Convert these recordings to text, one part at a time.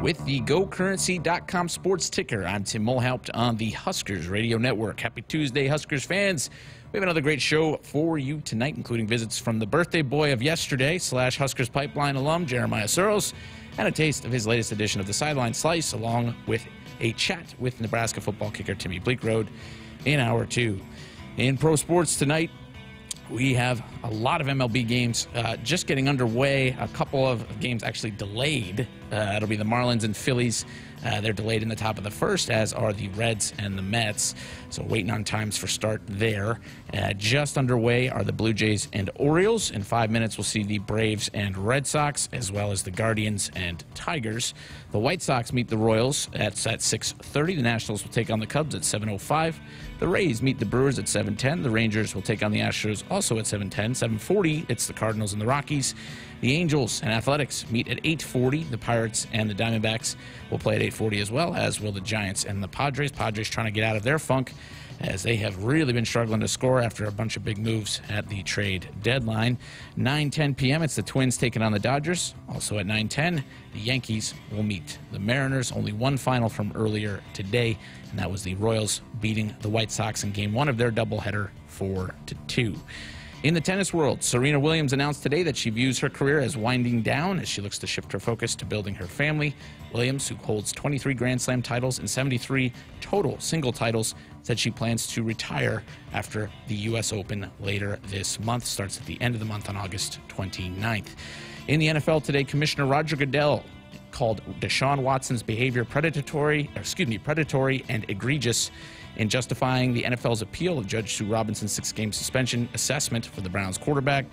with the GoCurrency.com sports ticker. I'm Tim Mulhaupt on the Huskers Radio Network. Happy Tuesday, Huskers fans. We have another great show for you tonight, including visits from the birthday boy of yesterday, slash Huskers Pipeline alum, Jeremiah Sirles, and a taste of his latest edition of the Sideline Slice, along with a chat with Nebraska football kicker Timmy Bleekrode in hour two. In pro sports tonight, we have a lot of MLB games uh, just getting underway. A couple of games actually delayed. Uh, it'll be the Marlins and Phillies. Uh, they're delayed in the top of the first, as are the Reds and the Mets. So waiting on times for start there. Uh, just underway are the Blue Jays and Orioles. In five minutes, we'll see the Braves and Red Sox, as well as the Guardians and Tigers. The White Sox meet the Royals at, at 6:30. The Nationals will take on the Cubs at 7:05. The Rays meet the Brewers at 7:10. The Rangers will take on the Astros also at 7:10. 7:40, it's the Cardinals and the Rockies. The Angels and Athletics meet at 8:40. The Pirates and the Diamondbacks will play at 8:40 as well, as will the Giants and the Padres. Padres trying to get out of their funk as they have really been struggling to score after a bunch of big moves at the trade deadline. 9:10 p.m. It's the Twins taking on the Dodgers. Also at 9:10, the Yankees will meet the Mariners. Only one final from earlier today, and that was the Royals beating the White Sox in Game One of their doubleheader, four to two. In the tennis world, Serena Williams announced today that she views her career as winding down as she looks to shift her focus to building her family. Williams, who holds 23 Grand Slam titles and 73 total single titles, said she plans to retire after the U.S. Open later this month. Starts at the end of the month on August 29th. In the NFL today, Commissioner Roger Goodell called Deshaun Watson's behavior predatory, excuse me, predatory and egregious in justifying the NFL's appeal of Judge Sue Robinson's six-game suspension assessment for the Browns quarterback.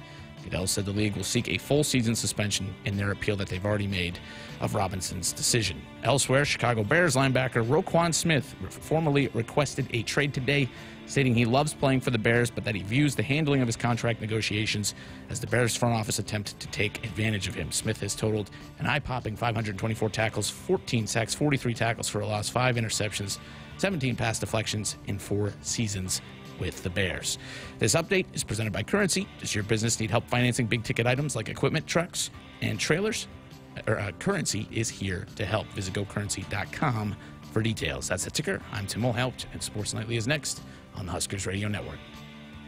Goodell said the league will seek a full season suspension in their appeal that they've already made of Robinson's decision. Elsewhere, Chicago Bears linebacker Roquan Smith formally requested a trade today, stating he loves playing for the Bears, but that he views the handling of his contract negotiations as the Bears front office attempt to take advantage of him. Smith has totaled an eye-popping 524 tackles, 14 sacks, 43 tackles for a loss, five interceptions, 17 pass deflections in four seasons with the Bears. This update is presented by Currency. Does your business need help financing big ticket items like equipment, trucks, and trailers? Or, uh, Currency is here to help. Visit gocurrency.com for details. That's the ticker. I'm Tim Mulhaupt, and Sports Nightly is next on the Huskers Radio Network.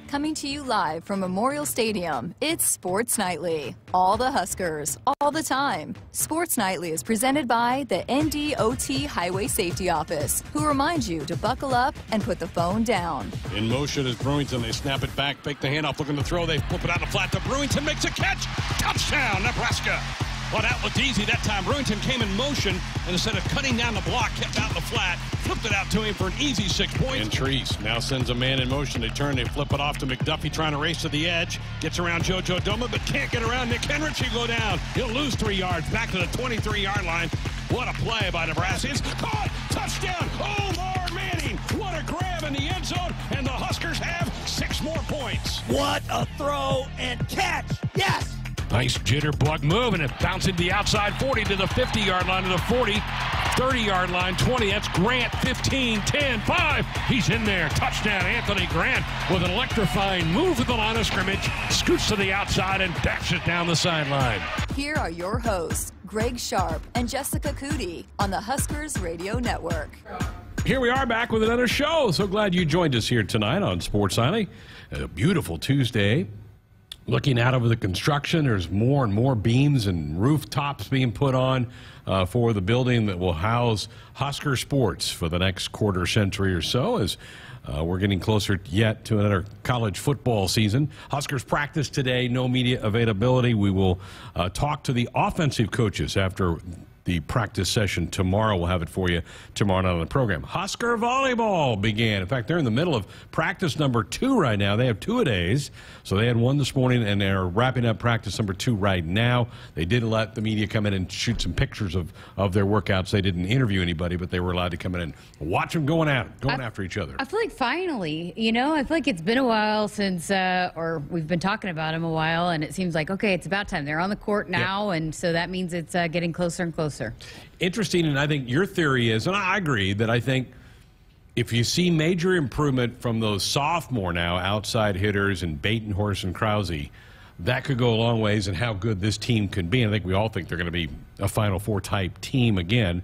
Coming to you live from Memorial Stadium, it's Sports Nightly. All the Huskers, all the time. Sports Nightly is presented by the NDOT Highway Safety Office, who reminds you to buckle up and put the phone down. In motion is Brewington. They snap it back, fake the handoff, looking to throw. They flip it out the flat to Brewington, makes a catch. Touchdown, Nebraska. Well, that looked easy that time. Brewington came in motion, and instead of cutting down the block, kept out in the flat, flipped it out to him for an easy six points. And Treese now sends a man in motion. They turn, they flip it off to McDuffie, trying to race to the edge. Gets around JoJo Domann, but can't get around Nick Henrich. He go down. He'll lose three yards back to the 23-yard line. What a play by Nebraska. It's caught. Touchdown. Omar Manning. What a grab in the end zone. And the Huskers have six more points. What a throw and catch. Yes. Nice jitterbug move, and it bouncing the outside 40 to the 50-yard line to the 40, 30-yard line, 20. That's Grant, 15, 10, 5. He's in there. Touchdown, Anthony Grant with an electrifying move at the line of scrimmage, scoots to the outside and dashes down the sideline. Here are your hosts, Greg Sharpe and Jessica Coody on the Huskers Radio Network. Here we are back with another show. So glad you joined us here tonight on Sports Nightly. A beautiful Tuesday looking out over the construction, there's more and more beams and rooftops being put on uh, for the building that will house Husker Sports for the next quarter century or so as uh, we're getting closer yet to another college football season. Huskers practice today, no media availability. We will uh, talk to the offensive coaches after the practice session tomorrow. We'll have it for you tomorrow night on the program. Husker volleyball began. In fact, they're in the middle of practice number two right now. They have two a days. So they had one this morning, and they're wrapping up practice number two right now. They did let the media come in and shoot some pictures of, of their workouts. They didn't interview anybody, but they were allowed to come in and watch them going out, going I, after each other. I feel like finally, you know, I feel like it's been a while since, uh, or we've been talking about them a while, and it seems like, okay, it's about time. They're on the court now, yep. and so that means it's uh, getting closer and closer. Interesting, and I think your theory is, and I agree that I think if you see major improvement from those sophomore now outside hitters and Batenhorst and Horse and Krause, that could go a long ways in how good this team can be. And I think we all think they're going to be a Final Four type team again.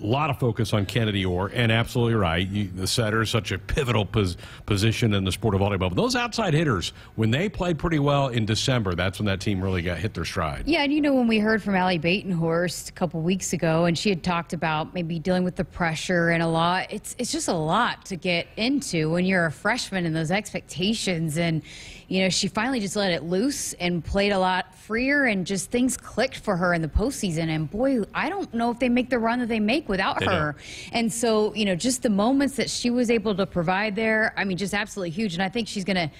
A lot of focus on Kennedy Orr, and absolutely right. You, the setter is such a pivotal pos, position in the sport of volleyball. But those outside hitters, when they played pretty well in December, that's when that team really got hit their stride. Yeah, and you know when we heard from Ally Batenhorst a couple weeks ago, and she had talked about maybe dealing with the pressure and a lot. It's it's just a lot to get into when you're a freshman and those expectations and you know, she finally just let it loose and played a lot freer, and just things clicked for her in the postseason. And boy, I don't know if they make the run that they make without They her. don't. And so, you know, just the moments that she was able to provide there, I mean, just absolutely huge. And I think she's going to.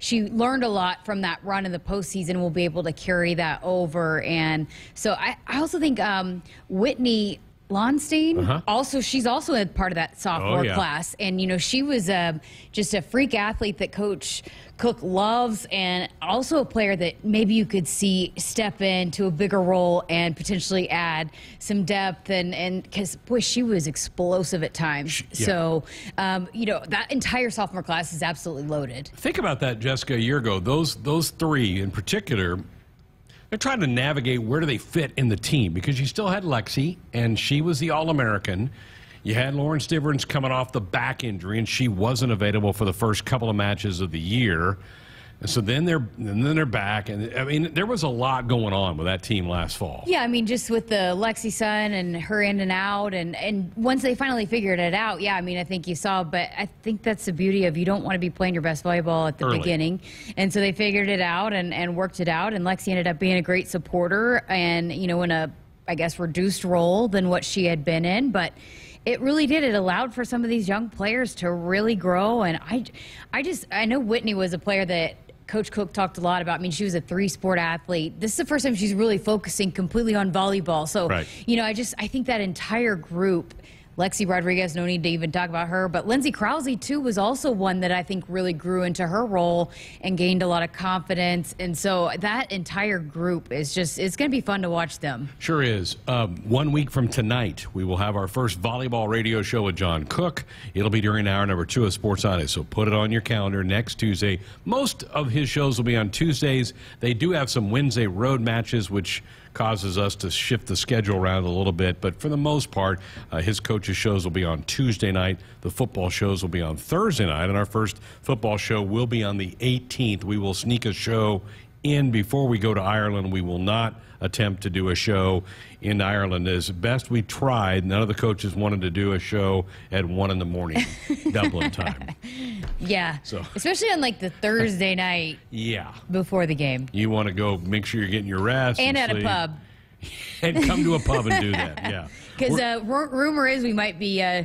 She learned a lot from that run in the postseason. Will be able to carry that over, and so I, I also think um, Whitney Lauenstein. Also, she's also a part of that sophomore Uh-huh. Oh, yeah. class, and you know she was um just a freak athlete that Coach Cook loves, and also a player that maybe you could see step into a bigger role and potentially add some depth and and because boy she was explosive at times. yeah. So um, you know that entire sophomore class is absolutely loaded. Think about that, Jessica, a year ago. Those those three in particular, they're trying to navigate where do they fit in the team because you still had Lexi, and she was the All American. You had Lauren Stivrins coming off the back injury, and she wasn't available for the first couple of matches of the year. And so then they're and then they're back, and I mean there was a lot going on with that team last fall. Yeah, I mean, just with the Lexi Sun and her in and out, and and once they finally figured it out, yeah, I mean, I think you saw. But I think that's the beauty of you don't want to be playing your best volleyball at the Early. beginning, and so they figured it out and and worked it out. And Lexi ended up being a great supporter, and you know, in a I guess reduced role than what she had been in, but. It really did. It allowed for some of these young players to really grow, and I, I just I know Whitney was a player that Coach Cook talked a lot about. I mean, she was a three sport athlete. This is the first time she's really focusing completely on volleyball. So, Right. you know, I just I think that entire group, Lexi Rodriguez, no need to even talk about her, but Lindsay Krause too was also one that I think really grew into her role and gained a lot of confidence. And so that entire group is just it's going to be fun to watch them. Sure is. Um, one week from tonight, we will have our first volleyball radio show with John Cook. It'll be during hour number two of Sports On It, so put it on your calendar next Tuesday. Most of his shows will be on Tuesdays. They do have some Wednesday road matches, which causes us to shift the schedule around a little bit. But for the most part, uh, his coaches' shows will be on Tuesday night. The football shows will be on Thursday night, and our first football show will be on the 18th. We will sneak a show in before we go to Ireland. We will not attempt to do a show in Ireland. As best we tried, none of the coaches wanted to do a show at one in the morning, Dublin time. Yeah. So- Especially on like the Thursday night Yeah, before the game. you want to go make sure you're getting your rest And at a pub. and come to a pub and do that. Yeah, Because uh, ru- rumor is we might be uh,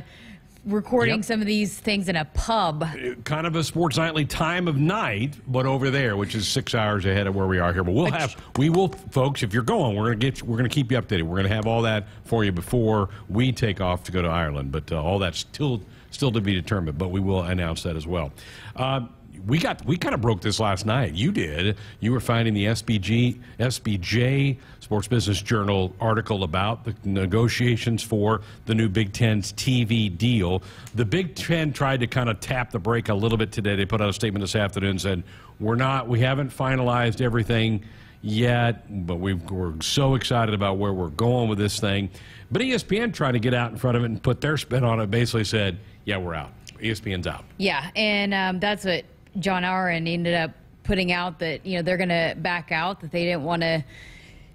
recording Yep. some of these things in a pub. kind of a sports nightly time of night, but over there, which is six hours ahead of where we are here. But we'll have, we will, folks. If you're going, we're gonna get, you- we're gonna keep you updated. We're gonna have all that for you before we take off to go to Ireland. But uh, all that's still, still to be determined. But we will announce that as well. Uh, we got, we kind of broke this last night. You did. You were finding the SBG, SBJ Sports Business Journal article about the negotiations for the new Big Ten's TV deal. The Big Ten tried to kind of tap the brake a little bit today. They put out a statement this afternoon and said, "We're not, we haven't finalized everything yet, but we we're so excited about where we're going with this thing." But ESPN tried to get out in front of it and put their spin on it. Basically said, "Yeah, we're out. ESPN's out." Yeah, and um, that's what John Ourand ended up putting out that you know they're going to back out that they didn't want to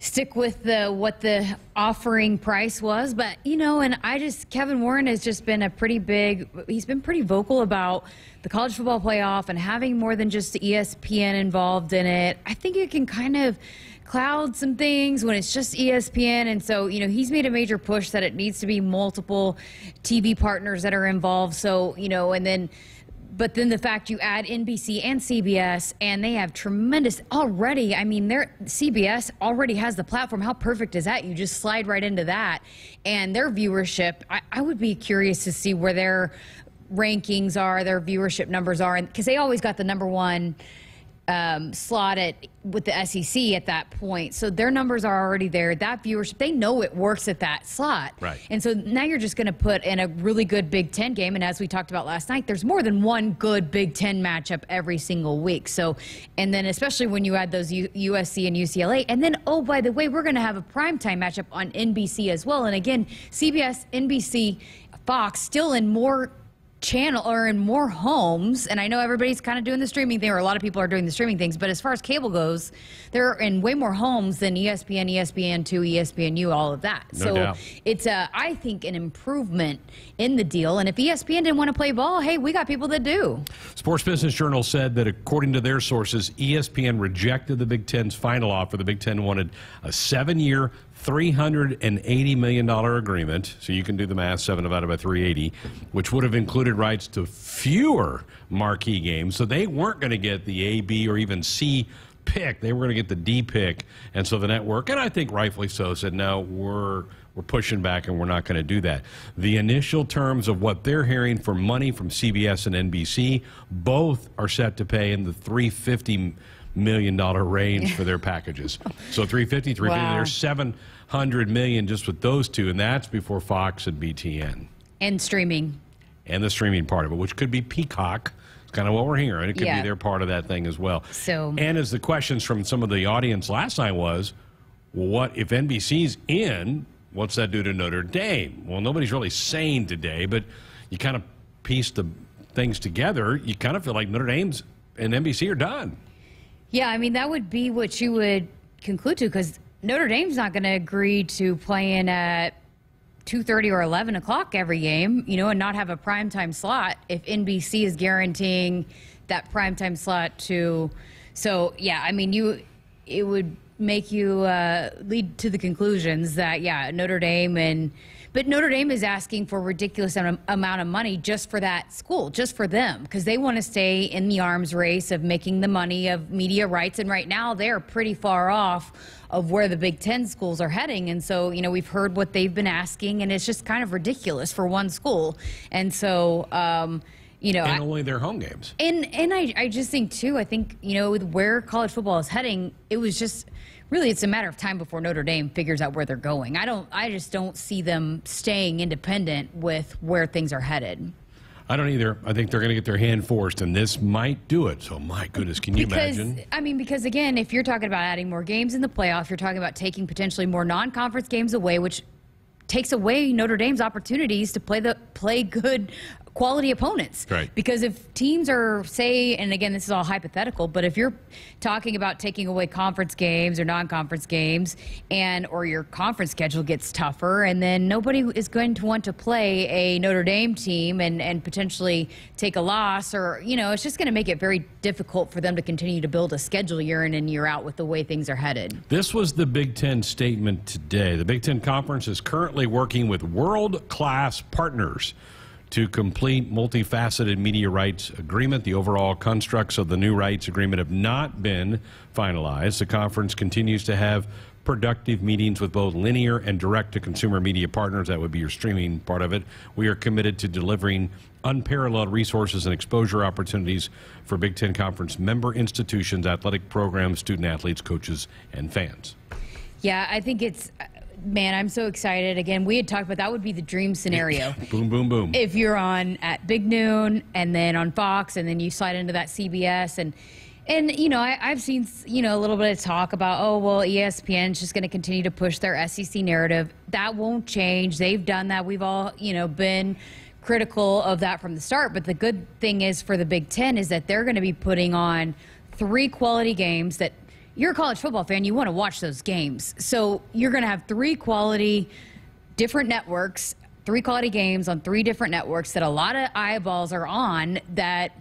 stick with the what the offering price was but you know and I just Kevin Warren has just been a pretty big he's been pretty vocal about the college football playoff and having more than just ESPN involved in it I think it can kind of cloud some things when it's just ESPN. And so, you know, he's made a major push that it needs to be multiple TV partners that are involved. So, you know, and then. But then the fact you add NBC and CBS, and they have tremendous already. I mean, their CBS already has the platform. How perfect is that? You just slide right into that, and their viewership. I, I would be curious to see where their rankings are, their viewership numbers are, because they always got the number one um, slot at with the SEC at that point. So their numbers are already there. That viewership, they know it works at that slot. Right. And so now you're just going to put in a really good Big Ten game. And as we talked about last night, there's more than one good Big Ten matchup every single week. So, and then especially when you add those U- USC and UCLA, and then oh by the way, we're going to have a primetime matchup on NBC as well. And again, CBS, NBC, Fox still in more channel or in more homes and i know everybody's kind of doing the streaming thing or a lot of people are doing the streaming things but as far as cable goes they're in way more homes than espn espn2 espnu all of that No so doubt. it's a i think an improvement in the deal and if espn didn't want to play ball hey we got people that do Sports Business Journal said that according to their sources, ESPN rejected the Big Ten's final offer. The Big Ten wanted a seven year, $380 million agreement. So you can do the math, seven divided by 380, which would have included rights to fewer marquee games. So they weren't going to get the A, B, or even C pick. They were going to get the D pick. And so the network, and I think rightfully so, said, no, we're. We're pushing back and we're not going to do that. The initial terms of what they're hearing for money from CBS and NBC, both are set to pay in the 350 million dollar range for their packages. So 350, 350, Wow. there's 700 million just with those two, and that's before Fox and BTN and streaming and the streaming part of it, which could be Peacock. It's kind of what we're hearing. It could Yeah. be their part of that thing as well. So- and as the questions from some of the audience last night was, well, what if NBC's in? What's that do to Notre Dame? Well, nobody's really saying today, but you kind of piece the things together. You kind of feel like Notre Dame's and NBC are done. Yeah, I mean that would be what you would conclude to because Notre Dame's not going to agree to playing at two thirty or eleven o'clock every game, you know, and not have a primetime slot if NBC is guaranteeing that primetime slot to. So yeah, I mean you, it would make you uh, lead to the conclusions that yeah, Notre Dame and. But Notre Dame is asking for a ridiculous amount of money just for that school, just for them, because they want to stay in the arms race of making the money of media rights. And right now, they're pretty far off of where the Big Ten schools are heading. And so, you know, we've heard what they've been asking, and it's just kind of ridiculous for one school. And so, um, you know, And only their home games. and and I, I just think too i think you know with where college football is heading it was just really it's a matter of time before notre dame figures out where they're going i don't i just don't see them staying independent with where things are headed I don't either. I think they're going to get their hand forced, and this might do it. So, my goodness, can you because imagine? i mean because again if you're talking about adding more games in the playoff you're talking about taking potentially more non-conference games away which takes away Notre Dame's opportunities to play the play good quality opponents. Right. Because if teams are say, and again this is all hypothetical, but if you're talking about taking away conference games or non-conference games, and or your conference schedule gets tougher, and then nobody is going to want to play a Notre Dame team and and potentially take a loss, or you know, it's just going to make it very difficult for them to continue to build a schedule year in and year out with the way things are headed. This was the Big Ten statement today. The Big Ten Conference is currently working with world class partners to complete multifaceted media rights agreement. The overall constructs of the new rights agreement have not been finalized. The conference continues to have productive meetings with both linear and direct to consumer media partners. That would be your streaming part of it. We are committed to delivering unparalleled resources and exposure opportunities for Big Ten Conference member institutions, athletic programs, student athletes, coaches, and fans. Yeah, I think it's. Man, I'm so excited. Again, we had talked about that would be the dream scenario. Boom, boom, boom. if you're on at Big Noon and then on Fox and then you slide into that CBS and and you know I, I've seen you know a little bit of talk about oh well ESPN's just going to continue to push their SEC narrative. That won't change. They've done that. We've all you know been critical of that from the start. But the good thing is for the Big Ten is that they're going to be putting on three quality games that you're a college football fan. You want to watch those games. So you're going to have three quality different networks, three quality games on three different networks that a lot of eyeballs are on that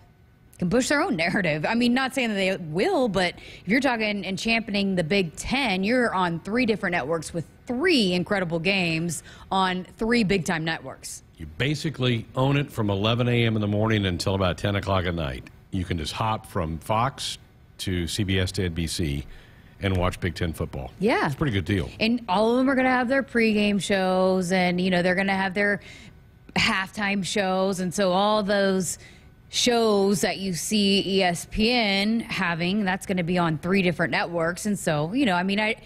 can push their own narrative. I mean, not saying that they will, but if you're talking and championing the Big Ten, you're on three different networks with three incredible games on three big time networks. You basically own it from 11 a.m. in the morning until about 10 o'clock at night. You can just hop from Fox to CBS to NBC and watch Big Ten football. Yeah. It's a pretty good deal. And all of them are going to have their pregame shows, and you know they're going to have their halftime shows, and so all those shows that you see ESPN having, that's going to be on three different networks. And so, you know, I mean, I.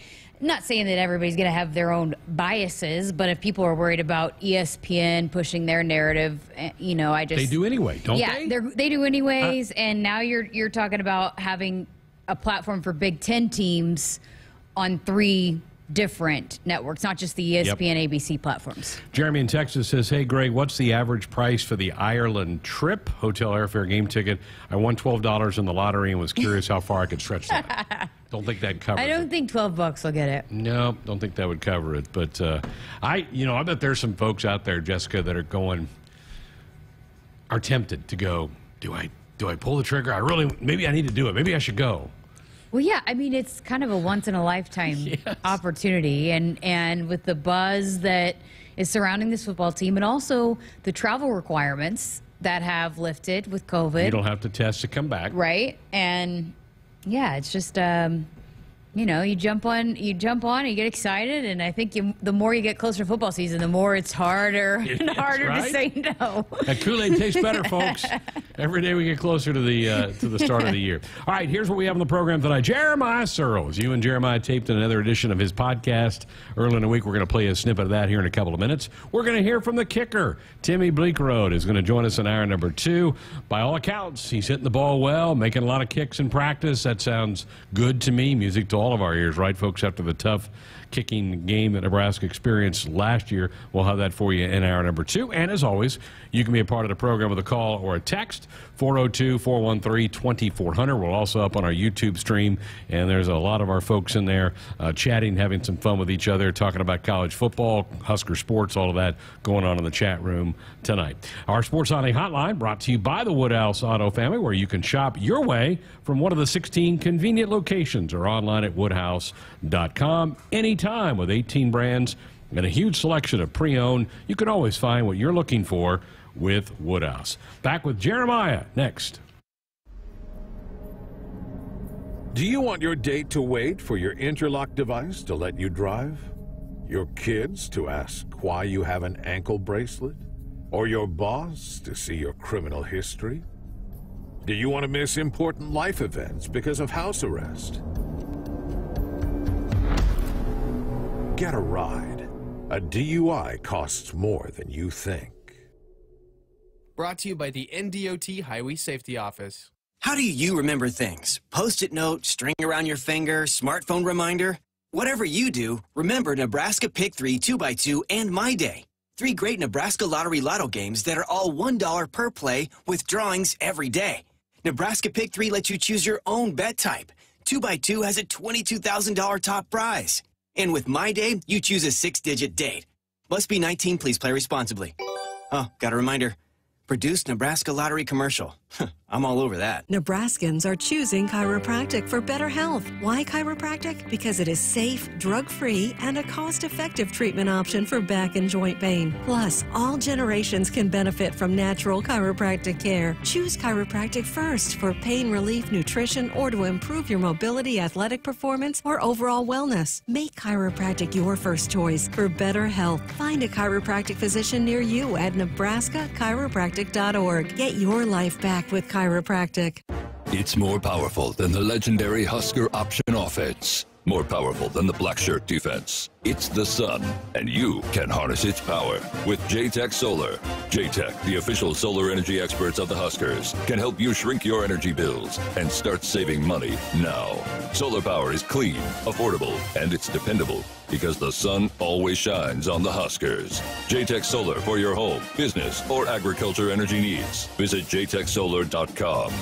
Not saying that everybody's going to have their own biases, but if people are worried about ESPN pushing their narrative, eh, you know, I just They do anyway, don't yeah, they? they're- they do anyways. and now you're you're talking about having a platform for Big Ten teams on three different networks, not just the ESPN, ABC platforms. Jeremy in Texas says, Hey, Greg, what's the average price for the Ireland trip? Hotel, airfare, game ticket. I won $12 in the lottery and was curious how far I could stretch that. don't think that covers I don't think 12 bucks will get it. No, don't think that would cover it. But uh, I, you know, I bet there's some folks out there, Jessica, that are going, are tempted to go. Do I, do I pull the trigger? I really, maybe I need to do it. Maybe I should go. Well, yeah, I mean it's kind of a once in a lifetime opportunity, and and with the buzz that is surrounding this football team, and also the travel requirements that have lifted with COVID, You don't have to test to come back. right? And yeah, it's just um, you know you jump on you jump on and you get excited, and I think you, the more you get closer to football season, the more it's harder and is, harder right? to say no. That Kool-Aid tastes better, folks. Every day we get closer to the uh, to the start of the year. All right, here's what we have on the program tonight. Jeremiah Sirles. You and Jeremiah taped another edition of his podcast early in the week. We're going to play a snippet of that here in a couple of minutes. We're going to hear from the kicker. Timmy Bleekrode is going to join us in hour number two. By all accounts, he's hitting the ball well, making a lot of kicks in practice. That sounds good to me. Music to all of our ears, right, folks? After the tough kicking game that Nebraska experienced last year. We'll have that for you in hour number two. And as always, you can be a part of the program with a call or a text 402 413 2400. We're also up on our YouTube stream, and there's a lot of our folks in there uh, chatting, having some fun with each other, talking about college football, Husker sports, all of that going on in the chat room tonight. Our Sports a Hotline brought to you by the Woodhouse Auto Family, where you can shop your way from one of the 16 convenient locations or online at woodhouse.com anytime with 18 brands and a huge selection of pre-owned. You can always find what you're looking for with Woodhouse. Back with Jeremiah next. Do you want your date to wait for your interlock device to let you drive? Your kids to ask why you have an ankle bracelet? Or your boss to see your criminal history? Do you want to miss important life events because of house arrest? Get a ride. A DUI costs more than you think. Brought to you by the NDOT Highway Safety Office. How do you remember things? Post-it note, string around your finger, smartphone reminder? Whatever you do, remember Nebraska Pick 3 2x2 and My Day. Three great Nebraska Lottery Lotto games that are all $1 per play with drawings every day. Nebraska Pick 3 lets you choose your own bet type. 2x2 has a $22,000 top prize. And with My Day, you choose a six-digit date. Must be 19, please play responsibly. Oh, got a reminder. Produced Nebraska Lottery commercial. I'm all over that. Nebraskans are choosing chiropractic for better health. Why chiropractic? Because it is safe, drug free, and a cost effective treatment option for back and joint pain. Plus, all generations can benefit from natural chiropractic care. Choose chiropractic first for pain relief, nutrition, or to improve your mobility, athletic performance, or overall wellness. Make chiropractic your first choice for better health. Find a chiropractic physician near you at nebraskachiropractic.org. Get your life back with chiropractic. It's more powerful than the legendary Husker option offense. More powerful than the black shirt defense. It's the sun, and you can harness its power with JTech Solar. JTech, the official solar energy experts of the Huskers, can help you shrink your energy bills and start saving money now. Solar power is clean, affordable, and it's dependable because the sun always shines on the Huskers. JTech Solar for your home, business, or agriculture energy needs. Visit jtechsolar.com.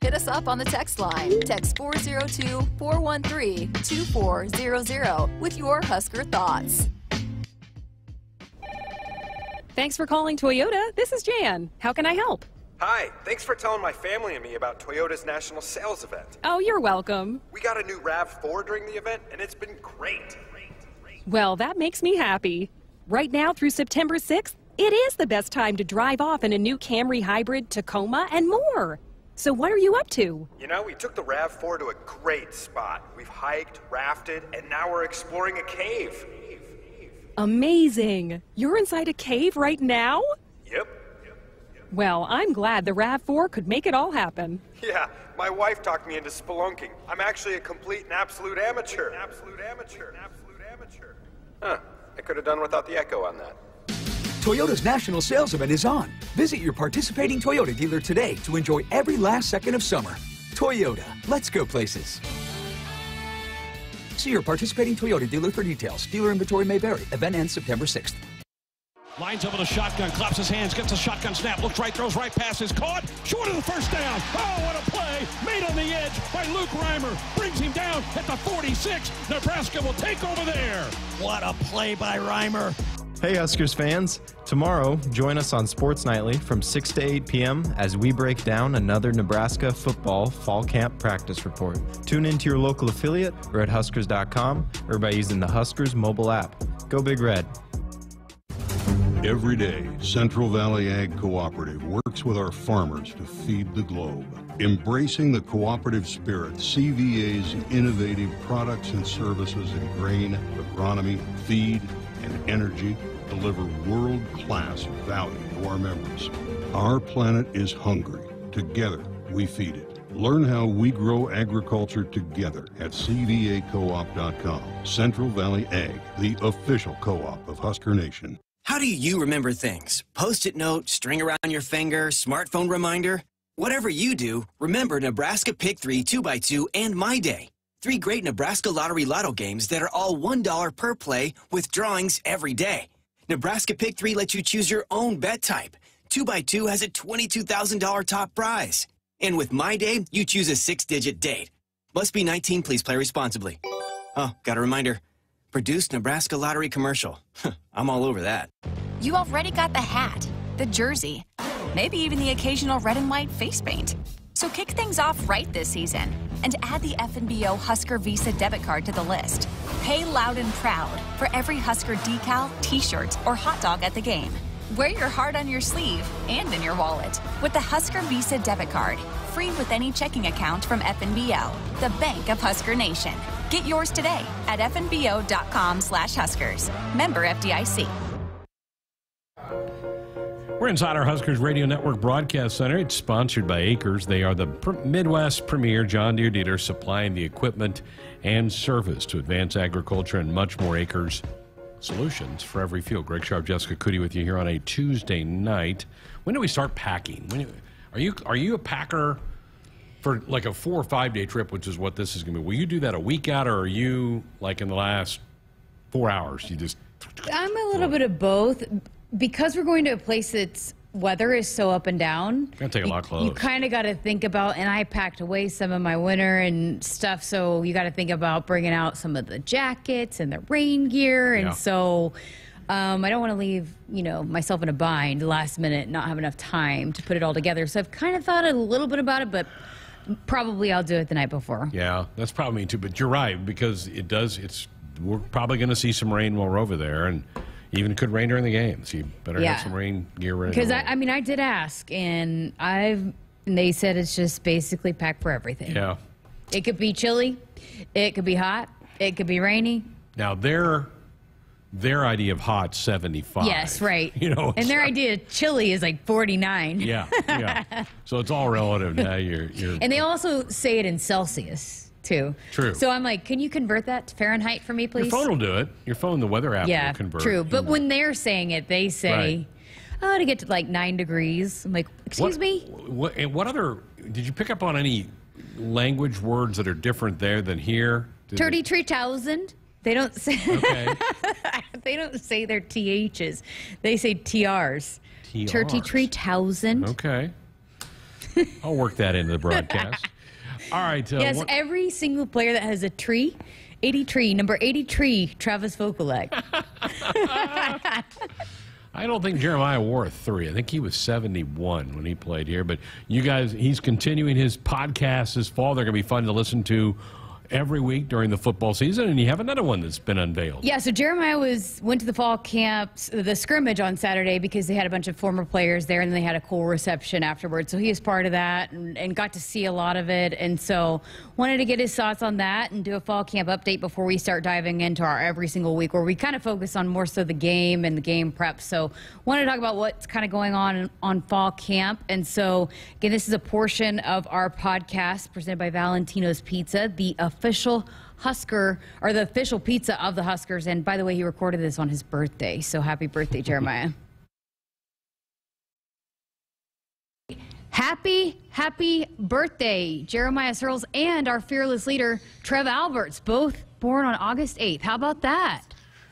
Hit us up on the text line. Text 402 413 2400 with your Husker thoughts. Thanks for calling Toyota. This is Jan. How can I help? Hi, thanks for telling my family and me about Toyota's national sales event. Oh, you're welcome. We got a new RAV4 during the event, and it's been great. Well, that makes me happy. Right now through September 6th, it is the best time to drive off in a new Camry Hybrid, Tacoma, and more. So what are you up to? You know, we took the RAV4 to a great spot. We've hiked, rafted, and now we're exploring a cave. Amazing. You're inside a cave right now? Yep. Well, I'm glad the RAV4 could make it all happen. Yeah, my wife talked me into spelunking. I'm actually a complete and absolute amateur. Absolute amateur. Absolute amateur. Huh. I could have done without the echo on that. Toyota's national sales event is on. Visit your participating Toyota dealer today to enjoy every last second of summer. Toyota, let's go places. See your participating Toyota dealer for details. Dealer inventory may vary. Event ends September 6th. Lines up with a shotgun, claps his hands, gets a shotgun snap, looks right, throws right pass, is caught, short of the first down. Oh, what a play! Made on the edge by Luke Reimer. Brings him down at the 46. Nebraska will take over there. What a play by Reimer. Hey Huskers fans! Tomorrow, join us on Sports Nightly from 6 to 8 p.m. as we break down another Nebraska football fall camp practice report. Tune in to your local affiliate or at Huskers.com or by using the Huskers mobile app. Go Big Red! Every day, Central Valley Ag Cooperative works with our farmers to feed the globe. Embracing the cooperative spirit, CVA's innovative products and services in grain, agronomy, feed, and energy deliver world-class value to our members. Our planet is hungry. Together, we feed it. Learn how we grow agriculture together at cvacoop.com. Central Valley Ag, the official co-op of Husker Nation. How do you remember things? Post-it note, string around your finger, smartphone reminder? Whatever you do, remember Nebraska Pick 3 2x2 and My Day. Three great Nebraska Lottery Lotto games that are all $1 per play with drawings every day. Nebraska Pick 3 lets you choose your own bet type. 2x2 has a $22,000 top prize. And with My Day, you choose a six-digit date. Must be 19, please play responsibly. Oh, got a reminder. Produced Nebraska Lottery commercial. I'm all over that. You already got the hat, the jersey, maybe even the occasional red and white face paint. So kick things off right this season and add the FNBO Husker Visa debit card to the list. Pay loud and proud for every Husker decal, t-shirt, or hot dog at the game. Wear your heart on your sleeve and in your wallet with the Husker Visa debit card, free with any checking account from FNBO, the bank of Husker Nation. Get yours today at fnbo.com slash huskers. Member FDIC. We're inside our Huskers Radio Network Broadcast Center. It's sponsored by AKRS. They are the Midwest premier John Deere dealer supplying the equipment and service to advance agriculture and much more acres solutions for every field. Greg Sharpe, Jessica Coody with you here on a Tuesday night. When do we start packing? When are you are you a packer for like a four or five day trip, which is what this is going to be? Will you do that a week out, or are you like in the last four hours? You just I'm a little bit of both because we're going to a place that's weather is so up and down. Gonna take a lot of clothes. You kind of got to think about, and I packed away some of my winter and stuff, so you got to think about bringing out some of the jackets and the rain gear, and Yeah. so. Um, I don't want to leave, you know, myself in a bind last minute, not have enough time to put it all together. So I've kind of thought a little bit about it, but probably I'll do it the night before. Yeah, that's probably me too. But you're right because it does. It's we're probably going to see some rain while we're over there, and even could rain during the game. So you better Yeah. have some rain gear ready. Because I. I mean, I did ask, and I've and they said it's just basically packed for everything. yeah. It could be chilly, it could be hot, it could be rainy. Now their their idea of hot seventy five. Yes, right. You know, and their uh, idea of chilly is like forty nine. Yeah, yeah. so it's all relative now. You're you're And they also say it in Celsius too. True. So I'm like, can you convert that to Fahrenheit for me, please? your phone will do it. Your phone, the weather app yeah, will convert. true. But when they're saying it, they say, Right. "Oh, to get to like nine degrees." I'm like, "Excuse what, me." What, and what other? Did you pick up on any language words that are different there than here? Thirty three thousand. They don't say. Okay. they don't say their ths. They say trs. TRs. Thirty three thousand. Okay. I'll work that into the broadcast. All right. Uh, yes, every single player that has a tree, 80 tree, number 80 tree, Travis Vokolek. I don't think Jeremiah wore a three. I think he was 71 when he played here. But you guys, he's continuing his podcast this fall. They're going to be fun to listen to every week during the football season, and you have another one that's been unveiled. Yeah, so Jeremiah was went to the fall camps, the scrimmage on Saturday because they had a bunch of former players there, and they had a cool reception afterwards. So he was part of that and, and got to see a lot of it, and so wanted to get his thoughts on that and do a fall camp update before we start diving into our every single week, where we kind of focus on more so the game and the game prep. So wanted to talk about what's kind of going on on fall camp, and so again, this is a portion of our podcast presented by Valentino's Pizza, the official Husker or the official pizza of the Huskers. And by the way, he recorded this on his birthday. So happy birthday, Jeremiah. Happy, happy birthday, Jeremiah Sirles and our fearless leader, Trev Alberts, both born on August 8th. How about that?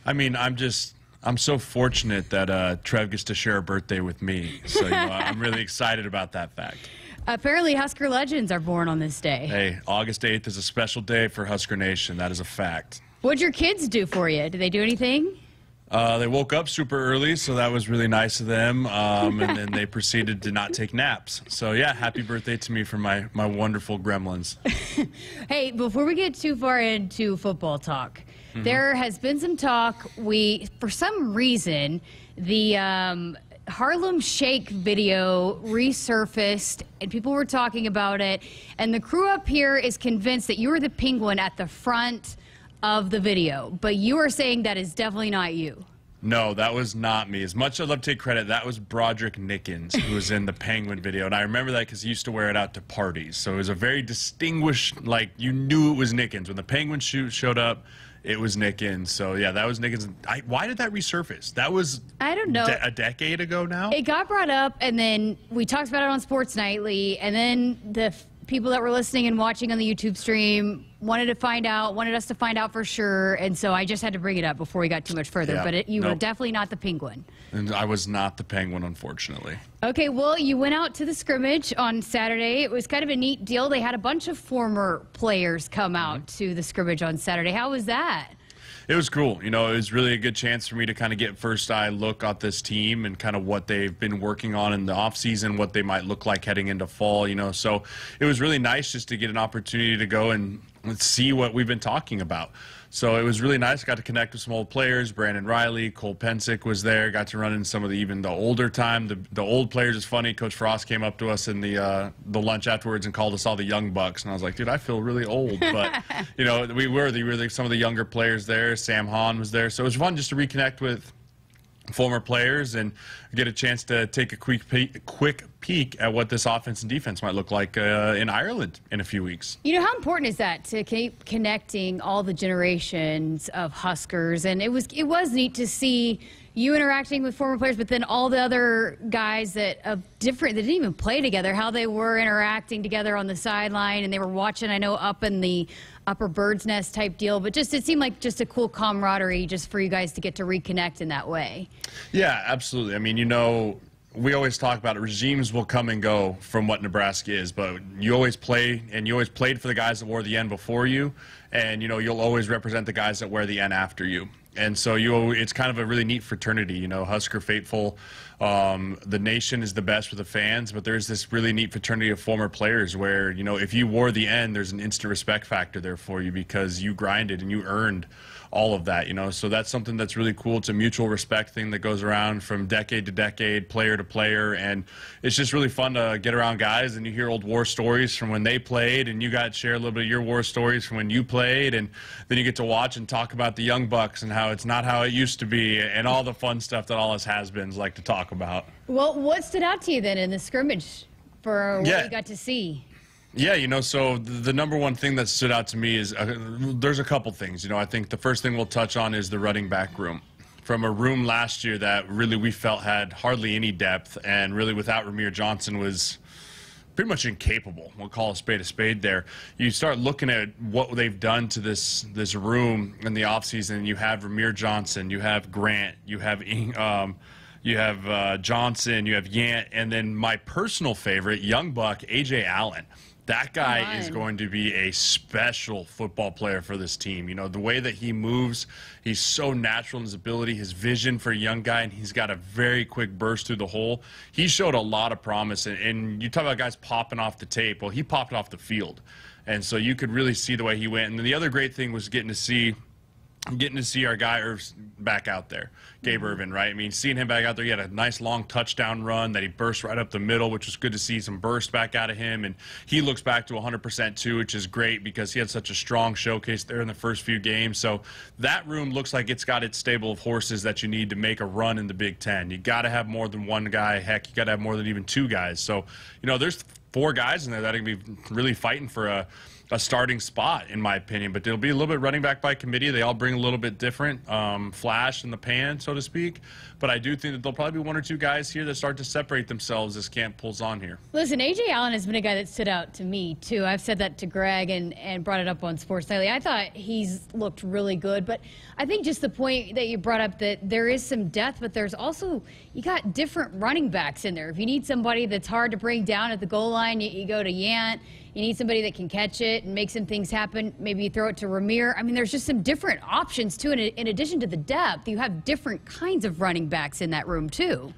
I mean, I'm just, I'm so fortunate that uh, Trev gets to share a birthday with me. So you know, I'm really excited about that fact. Apparently, Husker legends are born on this day. Hey, August 8th is a special day for Husker Nation. That is a fact. What'd your kids do for you? Did they do anything? Uh, they woke up super early, so that was really nice of them. Um, and then they proceeded to not take naps. So yeah, happy birthday to me for my my wonderful gremlins. hey, before we get too far into football talk, mm-hmm. there has been some talk. We, for some reason, the um, Harlem Shake video resurfaced and people were talking about it. And the crew up here is convinced that you were the penguin at the front of the video. But you are saying that is definitely not you. No, that was not me. As much as I'd love to take credit, that was Broderick Nickens who was in the Penguin video. And I remember that because he used to wear it out to parties. So it was a very distinguished, like, you knew it was Nickens. When the Penguin shoot showed up, it was Nickens. So yeah, that was Nickens. I, why did that resurface? That was I don't know de- a decade ago now. It got brought up, and then we talked about it on Sports Nightly, and then the people that were listening and watching on the YouTube stream wanted to find out, wanted us to find out for sure, and so I just had to bring it up before we got too much further. Yeah, but it, you nope. were definitely not the penguin. And I was not the penguin, unfortunately. Okay, well, you went out to the scrimmage on Saturday. It was kind of a neat deal. They had a bunch of former players come out mm-hmm. to the scrimmage on Saturday. How was that? It was cool. You know, it was really a good chance for me to kind of get first eye look at this team and kind of what they've been working on in the off season, what they might look like heading into fall. You know, so it was really nice just to get an opportunity to go and see what we've been talking about. So it was really nice. Got to connect with some old players. Brandon Reilly, Cole Pensick was there. Got to run in some of the even the older time. The the old players is funny. Coach Frost came up to us in the uh, the lunch afterwards and called us all the young bucks. And I was like, dude, I feel really old. But you know, we were the really some of the younger players there. Sam Hahn was there. So it was fun just to reconnect with former players and get a chance to take a quick peek, quick peek at what this offense and defense might look like uh, in Ireland in a few weeks. You know how important is that to keep connecting all the generations of Huskers and it was it was neat to see you interacting with former players, but then all the other guys that of different that didn't even play together, how they were interacting together on the sideline, and they were watching. I know up in the upper bird's nest type deal, but just it seemed like just a cool camaraderie, just for you guys to get to reconnect in that way. Yeah, absolutely. I mean, you know, we always talk about it. Regimes will come and go from what Nebraska is, but you always play, and you always played for the guys that wore the N before you, and you know you'll always represent the guys that wear the N after you and so you it's kind of a really neat fraternity you know husker faithful um, the nation is the best for the fans but there's this really neat fraternity of former players where you know if you wore the N there's an instant respect factor there for you because you grinded and you earned all of that, you know. So that's something that's really cool. It's a mutual respect thing that goes around from decade to decade, player to player, and it's just really fun to get around guys and you hear old war stories from when they played, and you got to share a little bit of your war stories from when you played, and then you get to watch and talk about the young bucks and how it's not how it used to be, and all the fun stuff that all us has-beens like to talk about. Well, what stood out to you then in the scrimmage for what yeah. you got to see? Yeah, you know, so the number one thing that stood out to me is uh, there's a couple things. You know, I think the first thing we'll touch on is the running back room. From a room last year that really we felt had hardly any depth, and really without Rahmir Johnson was pretty much incapable. We'll call a spade a spade there. You start looking at what they've done to this this room in the offseason. You have Rahmir Johnson, you have Grant, you have um, you have uh, Johnson, you have Yant, and then my personal favorite, young buck Ajay Allen That guy is going to be a special football player for this team. You know, the way that he moves, he's so natural in his ability, his vision for a young guy, and he's got a very quick burst through the hole. He showed a lot of promise. And, and you talk about guys popping off the tape. Well, he popped off the field. And so you could really see the way he went. And then the other great thing was getting to see getting to see our guy Irv back out there, Gabe Mm-hmm. Ervin, right? I mean, seeing him back out there, he had a nice long touchdown run that he burst right up the middle, which was good to see some burst back out of him. And he looks back to 100% too, which is great because he had such a strong showcase there in the first few games. So that room looks like it's got its stable of horses that you need to make a run in the Big Ten. You got to have more than one guy. Heck, you got to have more than even two guys. So, you know, there's four guys in there that are going to be really fighting for a a starting spot, in my opinion. But it'll be a little bit running back by committee. They all bring a little bit different um, flash in the pan, so to speak. But I do think that there'll probably be one or two guys here that start to separate themselves as camp pulls on here. Listen, Ajay Allen has been a guy that stood out to me too. I've said that to Greg and, and brought it up on Sports Daily. I thought he's looked really good, but I think just the point that you brought up that there is some depth, but there's also you got different running backs in there. If you need somebody that's hard to bring down at the goal line, you, you go to Yant. You need somebody that can catch it and make some things happen. Maybe you throw it to Rahmir. I mean, there's just some different options too. And in addition to the depth, you have different kinds of running backs in that room too.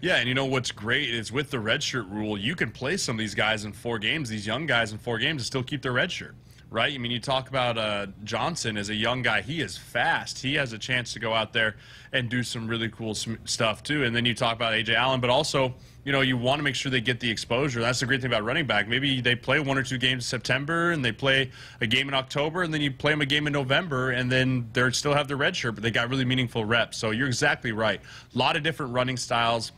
Yeah, and you know what's great is with the redshirt rule, you can play some of these guys in four games, these young guys in four games, and still keep their red shirt, right? I mean, you talk about uh, Johnson as a young guy, he is fast. He has a chance to go out there and do some really cool sm- stuff too. And then you talk about Ajay Allen, but also, you know, you want to make sure they get the exposure. That's the great thing about running back. Maybe they play one or two games in September, and they play a game in October, and then you play them a game in November, and then they still have their red shirt, but they got really meaningful reps. So you're exactly right. A lot of different running styles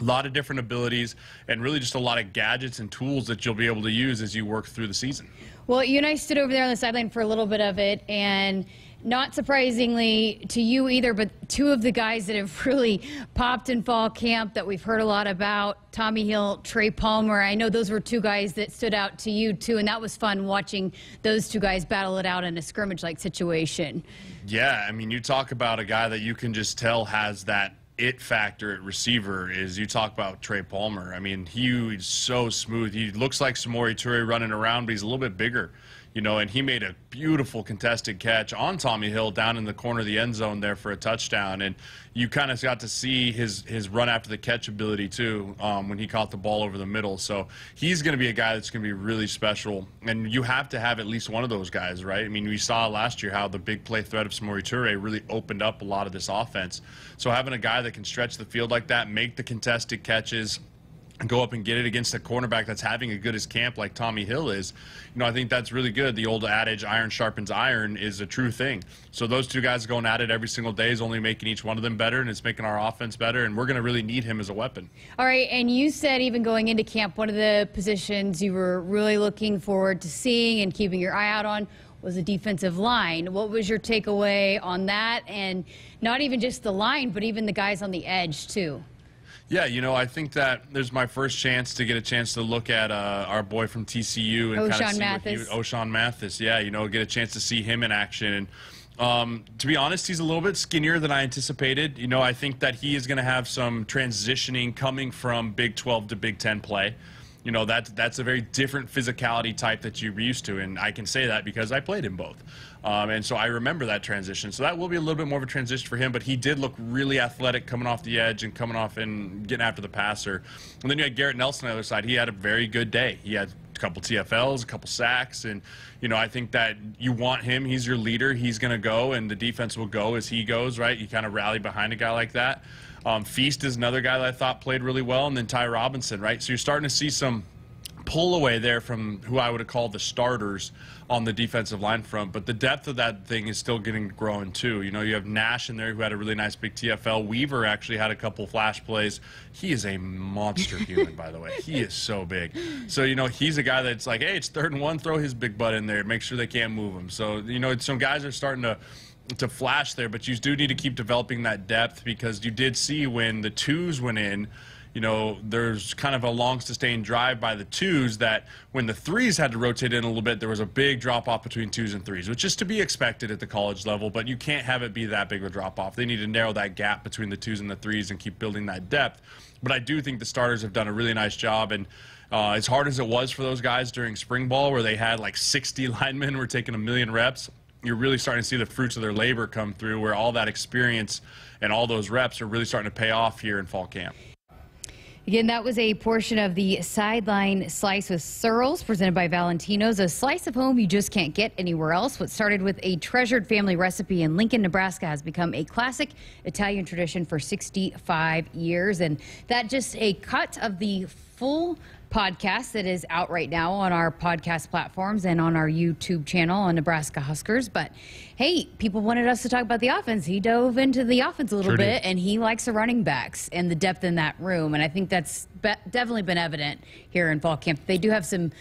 a lot of different abilities and really just a lot of gadgets and tools that you'll be able to use as you work through the season. Well, you and I stood over there on the sideline for a little bit of it, and not surprisingly to you either, but two of the guys that have really popped in fall camp that we've heard a lot about Tommy Hill, Trey Palmer. I know those were two guys that stood out to you too, and that was fun watching those two guys battle it out in a scrimmage like situation. Yeah, I mean, you talk about a guy that you can just tell has that it factor at receiver is you talk about Trey Palmer. I mean, he is so smooth. He looks like Samori Toure running around, but he's a little bit bigger, you know, and he made a beautiful contested catch on Tommy Hill down in the corner of the end zone there for a touchdown. And you kind of got to see his, his run after the catch ability too um, when he caught the ball over the middle. So he's going to be a guy that's going to be really special. And you have to have at least one of those guys, right? I mean, we saw last year how the big play threat of Samori Toure really opened up a lot of this offense. So having a guy that can stretch the field like that, make the contested catches, go up and get it against a cornerback that's having a good as camp like Tommy Hill is, you know, I think that's really good. The old adage, iron sharpens iron, is a true thing. So those two guys going at it every single day is only making each one of them better, and it's making our offense better, and we're going to really need him as a weapon. All right, and you said even going into camp, one of the positions you were really looking forward to seeing and keeping your eye out on was the defensive line. What was your takeaway on that? And not even just the line, but even the guys on the edge, too. Yeah, you know, I think that there's my first chance to get a chance to look at uh, our boy from TCU and kind of see Mathis. what he, Ochaun Mathis. Yeah, you know, get a chance to see him in action. And um, to be honest, he's a little bit skinnier than I anticipated. You know, I think that he is going to have some transitioning coming from Big 12 to Big 10 play. You know, that, that's a very different physicality type that you're used to. And I can say that because I played in both. Um, and so I remember that transition. So that will be a little bit more of a transition for him, but he did look really athletic coming off the edge and coming off and getting after the passer. And then you had Garrett Nelson on the other side. He had a very good day. He had a couple TFLs, a couple sacks, and you know I think that you want him. He's your leader. He's going to go, and the defense will go as he goes. Right? You kind of rally behind a guy like that. Um, Feist is another guy that I thought played really well, and then Ty Robinson. Right? So you're starting to see some pull away there from who I would have called the starters on the defensive line front. But the depth of that thing is still getting growing too. You know, you have Nash in there who had a really nice big TFL. Weaver actually had a couple flash plays. He is a monster human, by the way. He is so big. So, you know, he's a guy that's like, hey, it's third and one, throw his big butt in there, make sure they can't move him. So, you know, some guys are starting to to flash there, but you do need to keep developing that depth because you did see when the twos went in, you know, there's kind of a long sustained drive by the twos that when the threes had to rotate in a little bit, there was a big drop off between twos and threes, which is to be expected at the college level, but you can't have it be that big of a drop off. They need to narrow that gap between the twos and the threes and keep building that depth. But I do think the starters have done a really nice job. And Uh, as hard as it was for those guys during spring ball, where they had like 60 linemen were taking a million reps, you're really starting to see the fruits of their labor come through, where all that experience and all those reps are really starting to pay off here in fall camp. Again, that was a portion of the sideline slice with Sirles presented by Valentino's, a slice of home you just can't get anywhere else. What started with a treasured family recipe in Lincoln, Nebraska has become a classic Italian tradition for 65 years. And that just a cut of the full podcast that is out right now on our podcast platforms and on our YouTube channel on Nebraska Huskers. But hey, people wanted us to talk about the offense. He dove into the offense a little Sure bit, did. and he likes the running backs and the depth in that room. And I think that's be- definitely been evident here in fall camp. They do have some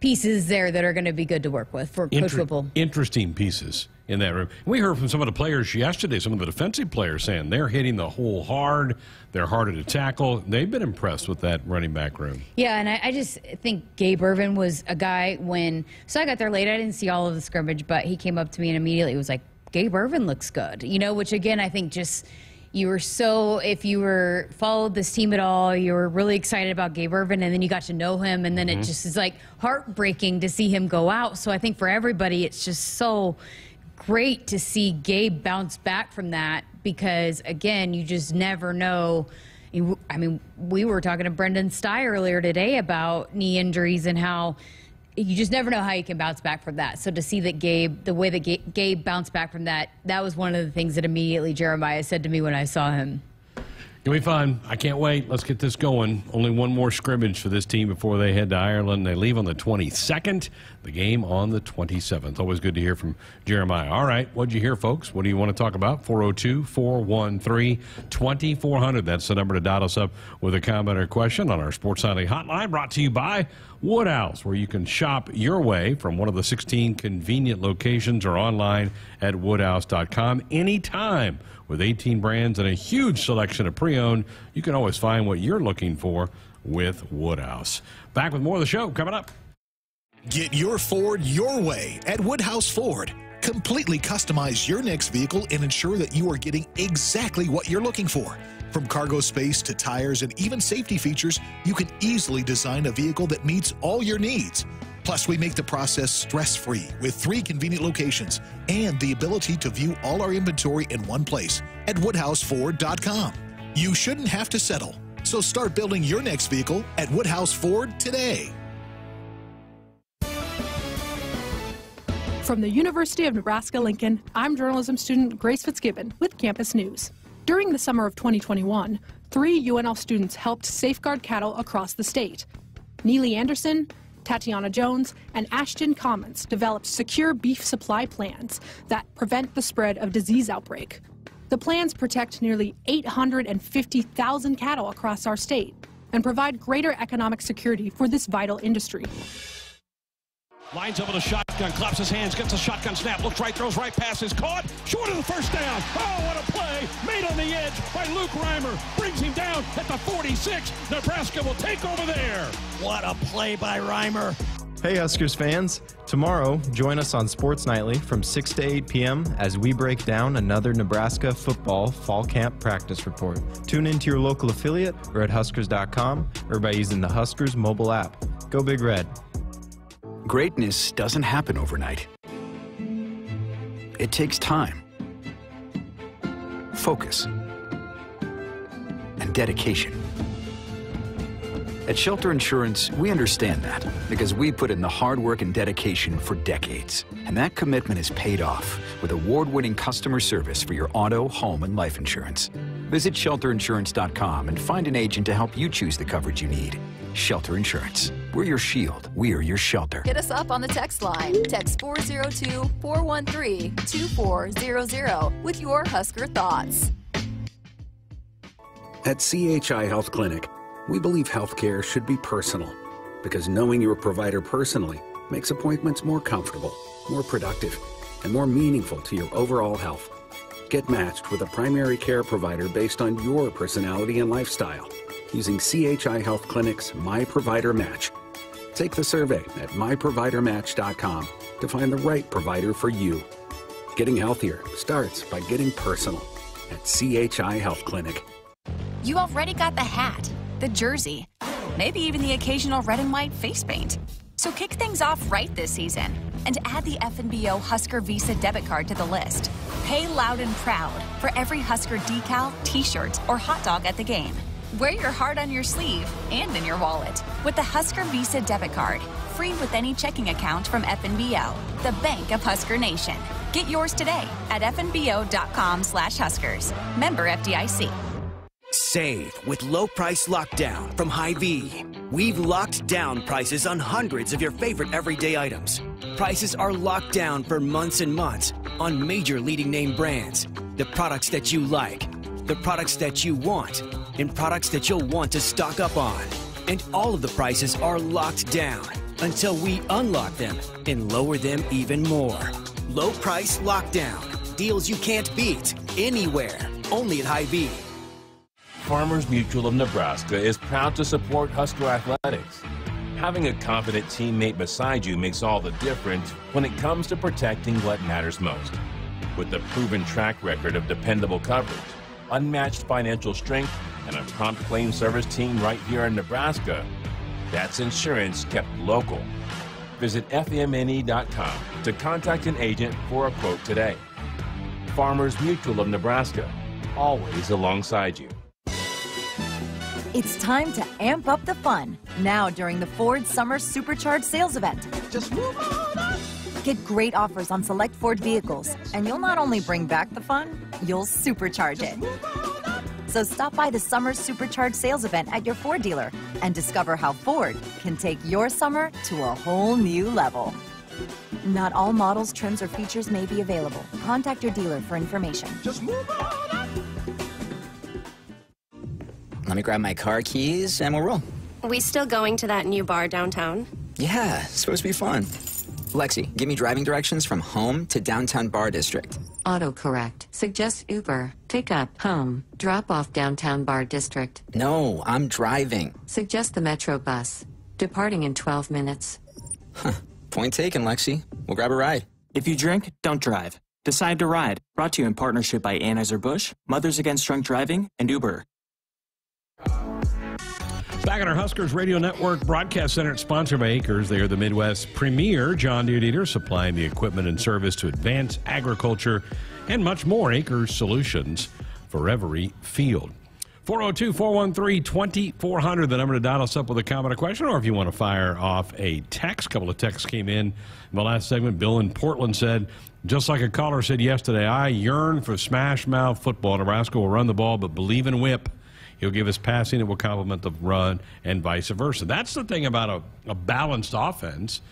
pieces there that are going to be good to work with for Coach Inter- Whipple. interesting pieces in that room. We heard from some of the players yesterday, some of the defensive players saying they're hitting the hole hard, they're harder to tackle. They've been impressed with that running back room. Yeah, and I, I just think Gabe Ervin was a guy when so I got there late. I didn't see all of the scrimmage, but he came up to me and immediately was like, "Gabe Ervin looks good," you know. Which again, I think just you were so if you were followed this team at all, you were really excited about Gabe Ervin, and then you got to know him, and then it Mhm. just is like heartbreaking to see him go out. So I think for everybody, it's just so great to see Gabe bounce back from that because again, you just never know. I mean, we were talking to Brendan Stai earlier today about knee injuries and how you just never know how you can bounce back from that. So to see that Gabe, the way that Gabe bounced back from that, that was one of the things that immediately Jeremiah said to me when I saw him. It'll be fun. I can't wait. Let's get this going. Only one more scrimmage for this team before they head to Ireland. They leave on the 22nd, the game on the 27th. Always good to hear from Jeremiah. All right, what'd you hear, folks? What do you want to talk about? 402 413 2400. That's the number to dot us up with a comment or question on our Sports Nightly hotline, brought to you by Woodhouse, where you can shop your way from one of the 16 convenient locations or online at woodhouse.com anytime. With 18 brands and a huge selection of pre owned, you can always find what you're looking for with Woodhouse. Back with more of the show coming up. Get your Ford your way at Woodhouse Ford. Completely customize your next vehicle and ensure that you are getting exactly what you're looking for. From cargo space to tires and even safety features, you can easily design a vehicle that meets all your needs. Plus, we make the process stress free with three convenient locations and the ability to view all our inventory in one place at WoodhouseFord.com. You shouldn't have to settle. So start building your next vehicle at Woodhouse Ford today. From the University of Nebraska Lincoln, I'm journalism student Grace Fitzgibbon with Campus News. During the summer of 2021, three UNL students helped safeguard cattle across the state. Neely Anderson, Tatiana Jones, and Ashton Commons developed secure beef supply plans that prevent the spread of disease outbreak. The plans protect nearly 850,000 cattle across our state and provide greater economic security for this vital industry. Lines up with a shotgun, claps his hands, gets a shotgun snap, looks right, throws right, passes, caught, short of the first down. Oh, what a play! Made on the edge by Luke Reimer. Brings him down at the 46. Nebraska will take over there. What a play by Reimer. Hey Huskers fans! Tomorrow, join us on Sports Nightly from 6 to 8 p.m. as we break down another Nebraska football fall camp practice report. Tune in to your local affiliate or at Huskers.com or by using the Huskers mobile app. Go Big Red! Greatness doesn't happen overnight. It takes time, focus, and dedication. At Shelter Insurance, we understand that because we put in the hard work and dedication for decades. And that commitment is paid off with award winning customer service for your auto, home, and life insurance. Visit shelterinsurance.com and find an agent to help you choose the coverage you need. Shelter Insurance. We're your shield, we're your shelter. Hit us up on the text line. Text 402 413 2400 with your Husker thoughts. At CHI Health Clinic, we believe healthcare should be personal because knowing your provider personally makes appointments more comfortable, more productive, and more meaningful to your overall health. Get matched with a primary care provider based on your personality and lifestyle using CHI Health Clinic's My Provider Match. Take the survey at myprovidermatch.com to find the right provider for you. Getting healthier starts by getting personal at CHI Health Clinic. You already got the hat, the jersey, maybe even the occasional red and white face paint. So kick things off right this season and add the FNBO Husker Visa debit card to the list. Pay loud and proud for every Husker decal, t-shirt, or hot dog at the game. Wear your heart on your sleeve and in your wallet with the Husker Visa debit card, free with any checking account from FNBO, the bank of Husker Nation. Get yours today at fnbo.com slash huskers. Member FDIC. Save with low price lockdown from Hy-Vee. We've locked down prices on hundreds of your favorite everyday items. Prices are locked down for months and months on major leading name brands. The products that you like, the products that you want, and products that you'll want to stock up on. And all of the prices are locked down until we unlock them and lower them even more. Low price lockdown. Deals you can't beat anywhere. Only at Hy-Vee. Farmers Mutual of Nebraska is proud to support Husker Athletics. Having a confident teammate beside you makes all the difference when it comes to protecting what matters most. With a proven track record of dependable coverage, unmatched financial strength, and a prompt claim service team right here in Nebraska, that's insurance kept local. Visit FMNE.com to contact an agent for a quote today. Farmers Mutual of Nebraska, always alongside you. It's time to amp up the fun now during the Ford Summer Supercharged Sales Event. Just move on up. Get great offers on select Ford vehicles, and you'll not only bring back the fun, you'll supercharge it. So stop by the Summer Supercharged Sales Event at your Ford dealer and discover how Ford can take your summer to a whole new level. Not all models, trims, or features may be available. Contact your dealer for information. Just move on. Let me grab my car keys and we'll roll. We still going to that new bar downtown? Yeah, it's supposed to be fun. Lexi, give me driving directions from home to downtown bar district. Autocorrect. Suggest Uber. Pick up, home. Drop off downtown bar district. No, I'm driving. Suggest the Metro bus. Departing in 12 minutes. Huh. Point taken, Lexi. We'll grab a ride. If you drink, don't drive. Decide to ride. Brought to you in partnership by Anheuser-Busch, Mothers Against Drunk Driving, and Uber. Back at our Huskers Radio Network broadcast center, sponsored by AKRS. They are the Midwest premier John Deere dealer, supplying the equipment and service to advance agriculture and much more. AKRS solutions for every field. 402 413 2400, the number to dial us up with a comment or question, or if you want to fire off a text. A couple of texts came in in the last segment. Bill in Portland said, just like a caller said yesterday, I yearn for smash mouth football. Nebraska will run the ball, but believe in whip. He'll give us passing, it will complement the run, and vice versa. That's the thing about a, a balanced offense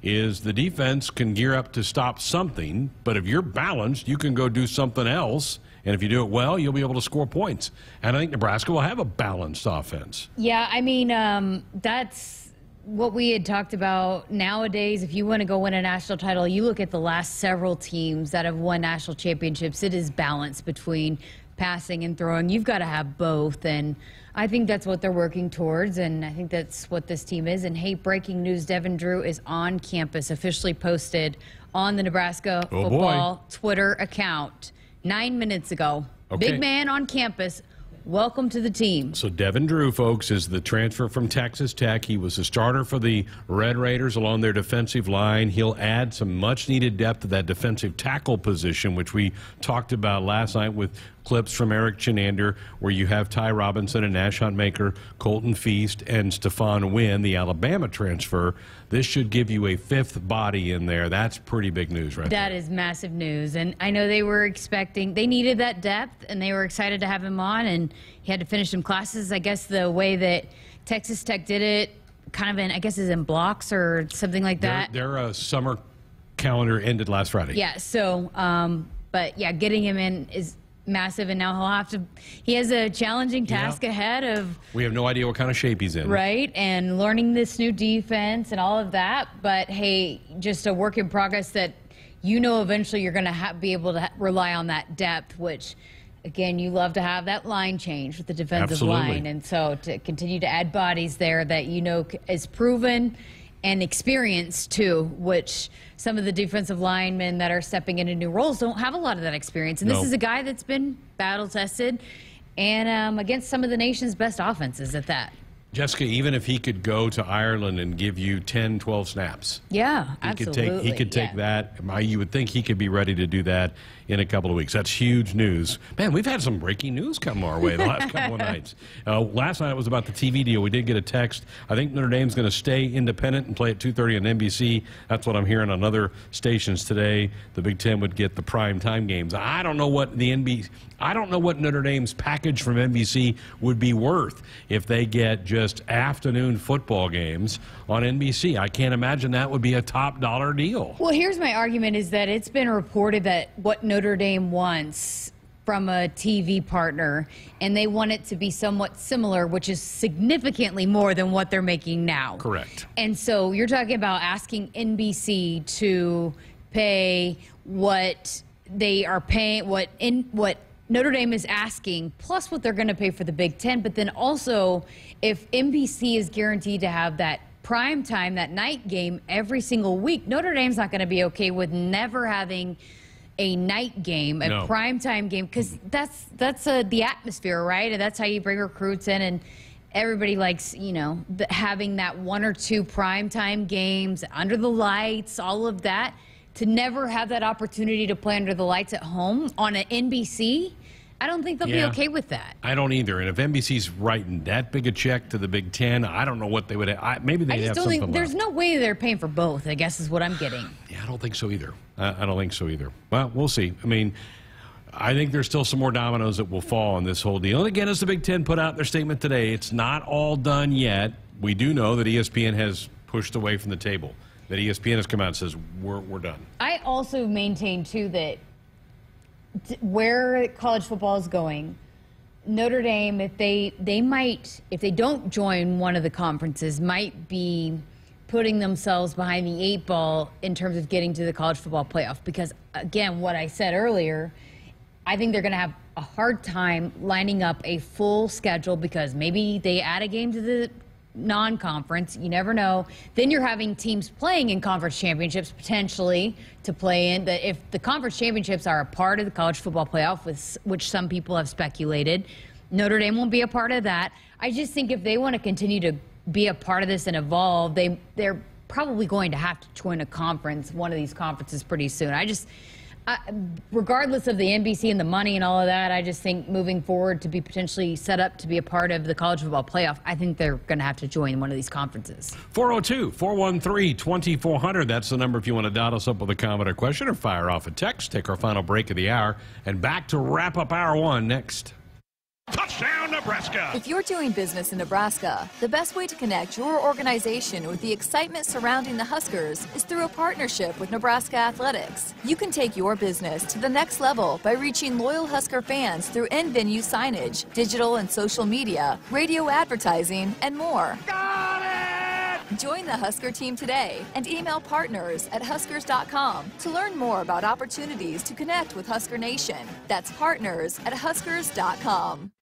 is the defense can gear up to stop something, but if you're balanced, you can go do something else. And if you do it well, you'll be able to score points. And I think Nebraska will have a balanced offense. Yeah, I mean, um, that's what we had talked about nowadays. If you want to go win a national title, you look at the last several teams that have won national championships, it is balance between passing and throwing. You've got to have both. And I think that's what they're working towards. And I think that's what this team is. And hey, breaking news Devin Drew is on campus, officially posted on the Nebraska Oh, football boy. Twitter account nine minutes ago. Okay. Big man on campus. Welcome to the team. So Devin Drew, folks, is the transfer from Texas Tech. He was a starter for the Red Raiders along their defensive line. He'll add some much-needed depth to that defensive tackle position, which we talked about last night with clips from Erik Chinander, where you have Ty Robinson and Nash Hutmacher, Colton Feist, and Stephon Wynn, the Alabama transfer. This should give you a fifth body in there. That's pretty big news, right? That is massive news. And I know they were expecting, they needed that depth and they were excited to have him on. And he had to finish some classes. I guess the way that Texas Tech did it, kind of in, I guess, is in blocks or something like Their, that. their uh, summer calendar ended last Friday. Yeah. So, um, but yeah, getting him in is massive. And now he'll have to, he has a challenging task ahead of, We have no idea what kind of shape he's in. right? And learning this new defense and all of that. But hey, just a work in progress that you know eventually you're going to be able to ha- rely on that depth, which again, you love to have that line change with the defensive Absolutely. line. And so to continue to add bodies there that you know is proven and experience too, which some of the defensive linemen that are stepping into new roles don't have a lot of that experience. And this is a guy that's been battle tested and um, against some of the nation's best offenses at that. Jessica, even if he could go to Ireland and give you 10, 12 snaps, Yeah, he could absolutely. take he could take yeah. that. You would think he could be ready to do that in a couple of weeks. That's huge news. Man, we've had some breaking news come our way the last couple of nights. Uh, last night it was about the TV deal. We did get a text. I think Notre Dame's going to stay independent and play at 2:30 on NBC. That's what I'm hearing on other stations today. The Big Ten would get the prime time games. I don't know what the NBC. I don't know what Notre Dame's package from NBC would be worth if they get just afternoon football games on NBC. I can't imagine that would be a top dollar deal. Well, here's my argument is that it's been reported that what Notre Dame wants from a TV partner, and they want it to be somewhat similar, which is significantly more than what they're making now. Correct. And so you're talking about asking NBC to pay what they are paying, what in what Notre Dame is asking, plus what they're going to pay for the Big Ten. But then also, if NBC is guaranteed to have that prime time, that night game every single week, Notre Dame's not going to be okay with never having a night game, a No. prime time game, because that's that's uh, the atmosphere, right? And that's how you bring recruits in and. Everybody likes, you know, the, having that one or two prime time games under the lights, all of that. To never have that opportunity to play under the lights at home on an NBC, I don't think they'll Yeah. be okay with that. I don't either. And if NBC's writing that big a check to the Big Ten, I don't know what they would. I, maybe they'd I have something think left. there's no way they're paying for both. I guess is what I'm getting. Yeah, I don't think so either. I, I don't think so either. Well, we'll see. I mean, I think there's still some more dominoes that will fall on this whole deal. And again, as the Big Ten put out their statement today, it's not all done yet. We do know that ESPN has pushed away from the table. That ESPN has come out and says we're we're done. I also maintain too that where college football is going, Notre Dame, if they they might, if they don't join one of the conferences, might be putting themselves behind the eight ball in terms of getting to the college football playoff. Because again, what I said earlier, I think they're going to have a hard time lining up a full schedule because maybe they add a game to the non-conference. You never know. Then you're having teams playing in conference championships potentially to play in. That if the conference championships are a part of the college football playoff, which some people have speculated, Notre Dame won't be a part of that. I just think if they want to continue to be a part of this and evolve, they they're probably going to have to join a conference, one of these conferences, pretty soon. I just. I, regardless of the NBC and the money and all of that, I just think moving forward to be potentially set up to be a part of the college football playoff, I think they're going to have to join one of these conferences. 402 413 2400. That's the number if you want to dot us up with a comment or question or fire off a text. Take our final break of the hour and back to wrap up hour one next. Touchdown, Nebraska! If you're doing business in Nebraska, the best way to connect your organization with the excitement surrounding the Huskers is through a partnership with Nebraska Athletics. You can take your business to the next level by reaching loyal Husker fans through in venue signage, digital and social media, radio advertising, and more. Got it! Join the Husker team today and email partners at huskers.com to learn more about opportunities to connect with Husker Nation. That's partners at huskers.com.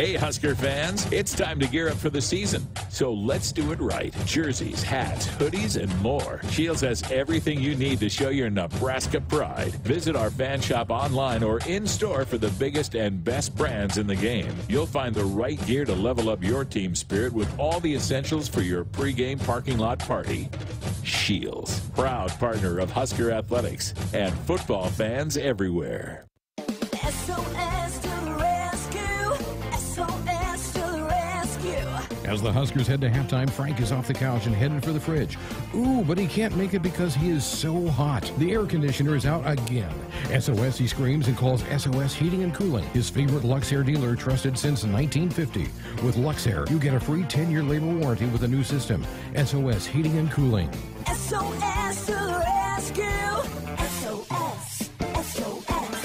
Hey, Husker fans, it's time to gear up for the season. So let's do it right. Jerseys, hats, hoodies, and more. Scheels has everything you need to show your Nebraska pride. Visit our fan shop online or in store for the biggest and best brands in the game. You'll find the right gear to level up your team spirit with all the essentials for your pregame parking lot party. Scheels, proud partner of Husker Athletics and football fans everywhere. SOS As the Huskers head to halftime, Frank is off the couch and headed for the fridge. Ooh, but he can't make it because he is so hot. The air conditioner is out again. SOS, he screams and calls SOS Heating and Cooling, his favorite Luxaire dealer trusted since 1950. With Luxaire, you get a free 10 year labor warranty with a new system. SOS Heating and Cooling. SOS to the rescue! SOS! SOS!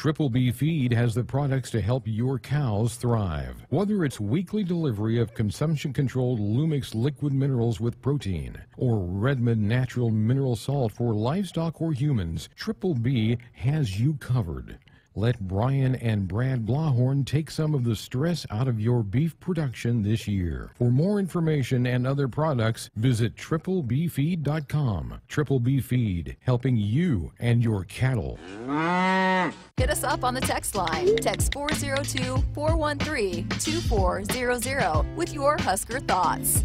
Triple B Feed has the products to help your cows thrive. Whether it's weekly delivery of consumption controlled Lumix liquid minerals with protein or Redmond natural mineral salt for livestock or humans, Triple B has you covered. Let Brian and Brad Blahorn take some of the stress out of your beef production this year. For more information and other products, visit triplebfeed.com. Triple B Feed, helping you and your cattle. Hit us up on the text line. Text 402 413 2400 with your Husker thoughts.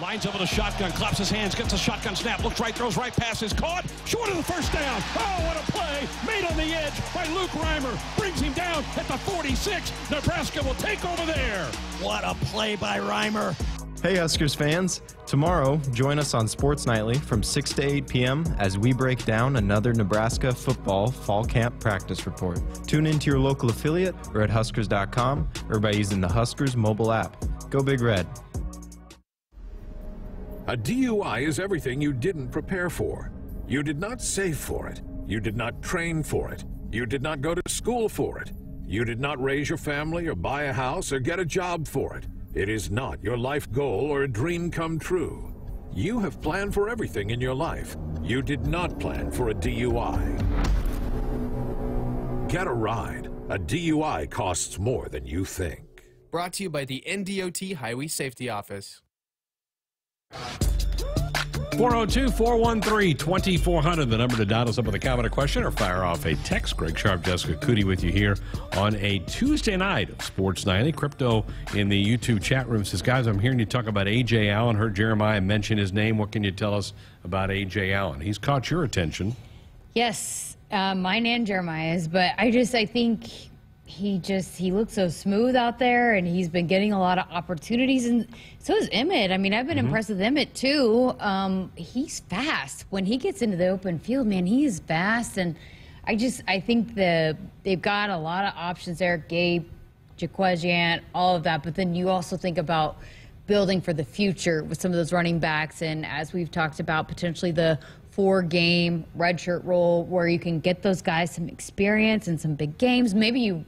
Lines up with a shotgun, claps his hands, gets a shotgun snap, looks right, throws right, passes, caught, short of the first down. Oh, what a play! Made on the edge by Luke Reimer. Brings him down at the 46. Nebraska will take over there. What a play by Reimer. Hey Huskers fans! Tomorrow, join us on Sports Nightly from 6 to 8 p.m. as we break down another Nebraska football fall camp practice report. Tune in to your local affiliate or at Huskers.com or by using the Huskers mobile app. Go Big Red! A DUI is everything you didn't prepare for. You did not save for it. You did not train for it. You did not go to school for it. You did not raise your family or buy a house or get a job for it. It is not your life goal or a dream come true. You have planned for everything in your life. You did not plan for a DUI. Get a ride. A DUI costs more than you think. Brought to you by the NDOT Highway Safety Office. 402 413 2400, the number to dial us up with a comment or question or fire off a text. Greg Sharpe, Jessica Coody with you here on a Tuesday night of Sports Nightly. Crypto in the YouTube chat room says, Guys, I'm hearing you talk about Ajay Allen. Heard Jeremiah mention his name. What can you tell us about Ajay Allen? He's caught your attention. Yes, uh, mine and Jeremiah's, but I just I think he just he looks so smooth out there, and he's been getting a lot of opportunities, and so is Emmett. I mean, I've been Mhm. impressed with Emmett too. Um, he's fast when he gets into the open field. Man, he is fast, and I just I think the they've got a lot of options there. Gabe, Jaquezian, all of that, but then you also think about building for the future with some of those running backs, and as we've talked about, potentially the four game redshirt role where you can get those guys some experience and some big games. Maybe you,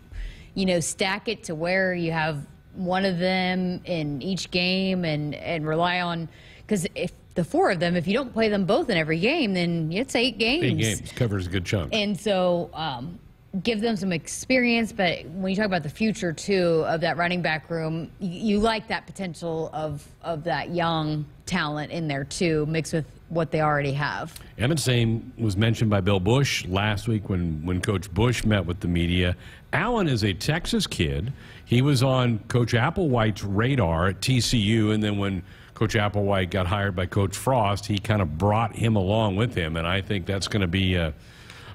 you know, stack it to where you have one of them in each game and and rely on because if the four of them, if you don't play them both in every game, then it's eight games. Big games. Covers a good chunk. And so um, give them some experience. But when you talk about the future, too, of that running back room, you, you like that potential of, of that young talent in there, too, mixed with what they already have. Emmett's Same was mentioned by Bill Busch last week when, when Coach Busch met with the media. Allen is a Texas kid. He was on Coach Applewhite's radar at TCU, and then when Coach Applewhite got hired by Coach Frost, he kind of brought him along with him, and I think that's going to be uh,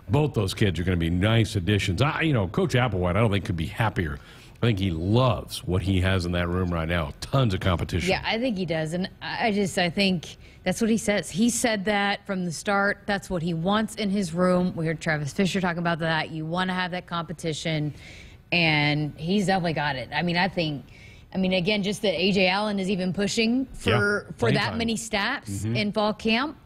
both those kids are going to be nice additions. I, you know, Coach Applewhite, I don't think could be happier. I think he loves what he has in that room right now. Tons of competition. Yeah, I think he does. And I I just, I think that's what he says. He said that from the start. That's what he wants in his room. We heard Travis Fisher talk about that. You want to have that competition. And he's definitely got it. I mean, I think, I mean, again, just that Ajay Allen is even pushing for, Yeah, for that time. many snaps Mhm. in fall camp,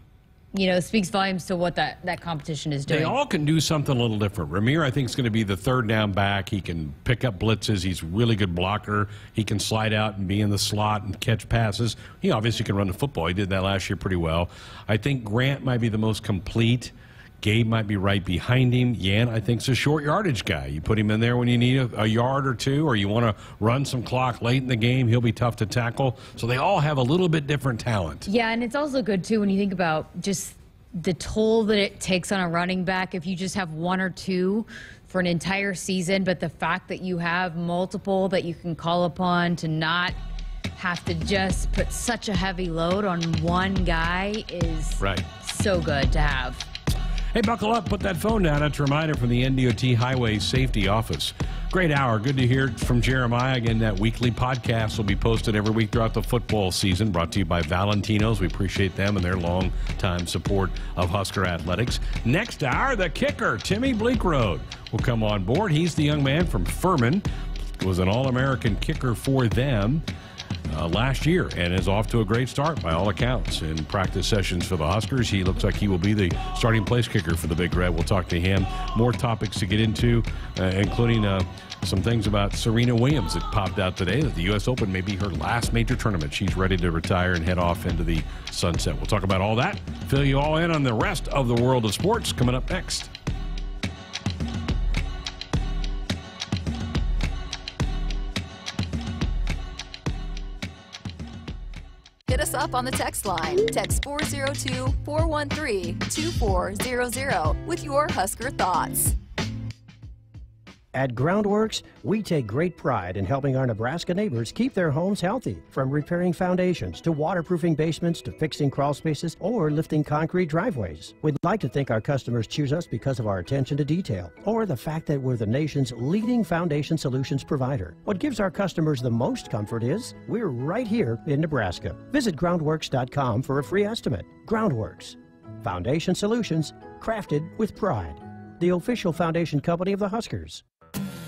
you know, speaks volumes to what that, that competition is doing. They all can do something a little different. Rahmir, I think, is going to be the third down back. He can pick up blitzes. He's a really good blocker. He can slide out and be in the slot and catch passes. He obviously can run the football. He did that last year pretty well. I think Grant might be the most complete. Gabe might be right behind him. Yan, I think, is a short yardage guy. You put him in there when you need a, a yard or two, or you want to run some clock late in the game. He'll be tough to tackle. So they all have a little bit different talent. Yeah, and it's also good too when you think about just the toll that it takes on a running back if you just have one or two for an entire season, but the fact that you have multiple that you can call upon to not have to just put such a heavy load on one guy is Right. so good to have. Hey, buckle up, put that phone down. That's a reminder from the NDOT Highway Safety Office. Great hour. Good to hear from Jeremiah. Again, that weekly podcast will be posted every week throughout the football season, brought to you by Valentino's. We appreciate them and their long time support of Husker Athletics. Next hour, the kicker, Timmy Bleekrode, will come on board. He's the young man from Furman, was an All American kicker for them uh, last year and is off to a great start by all accounts in practice sessions for the Huskers. He looks like he will be the starting place kicker for the Big Red. We'll talk to him. More topics to get into, uh, including uh, some things about Serena Williams that popped out today that the U.S. Open may be her last major tournament. She's ready to retire and head off into the sunset. We'll talk about all that, fill you all in on the rest of the world of sports coming up next. Us up on the text line. Text 402 413 2400 with your Husker thoughts. At Groundworks, we take great pride in helping our Nebraska neighbors keep their homes healthy. From repairing foundations to waterproofing basements to fixing crawl spaces or lifting concrete driveways. We'd like to think our customers choose us because of our attention to detail or the fact that we're the nation's leading foundation solutions provider. What gives our customers the most comfort is we're right here in Nebraska. Visit groundworks.com for a free estimate. Groundworks. Foundation solutions crafted with pride. The official foundation company of the Huskers.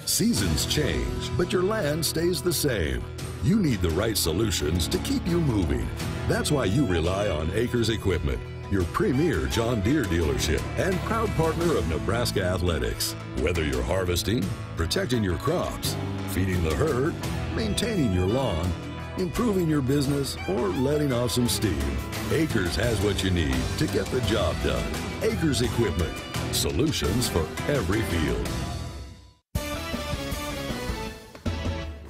Seasons change, but your land stays the same. You need the right solutions to keep you moving. That's why you rely on AKRS Equipment, your premier John Deere dealership and proud partner of Nebraska Athletics. Whether you're harvesting, protecting your crops, feeding the herd, maintaining your lawn, improving your business, or letting off some steam, AKRS has what you need to get the job done. AKRS Equipment, solutions for every field.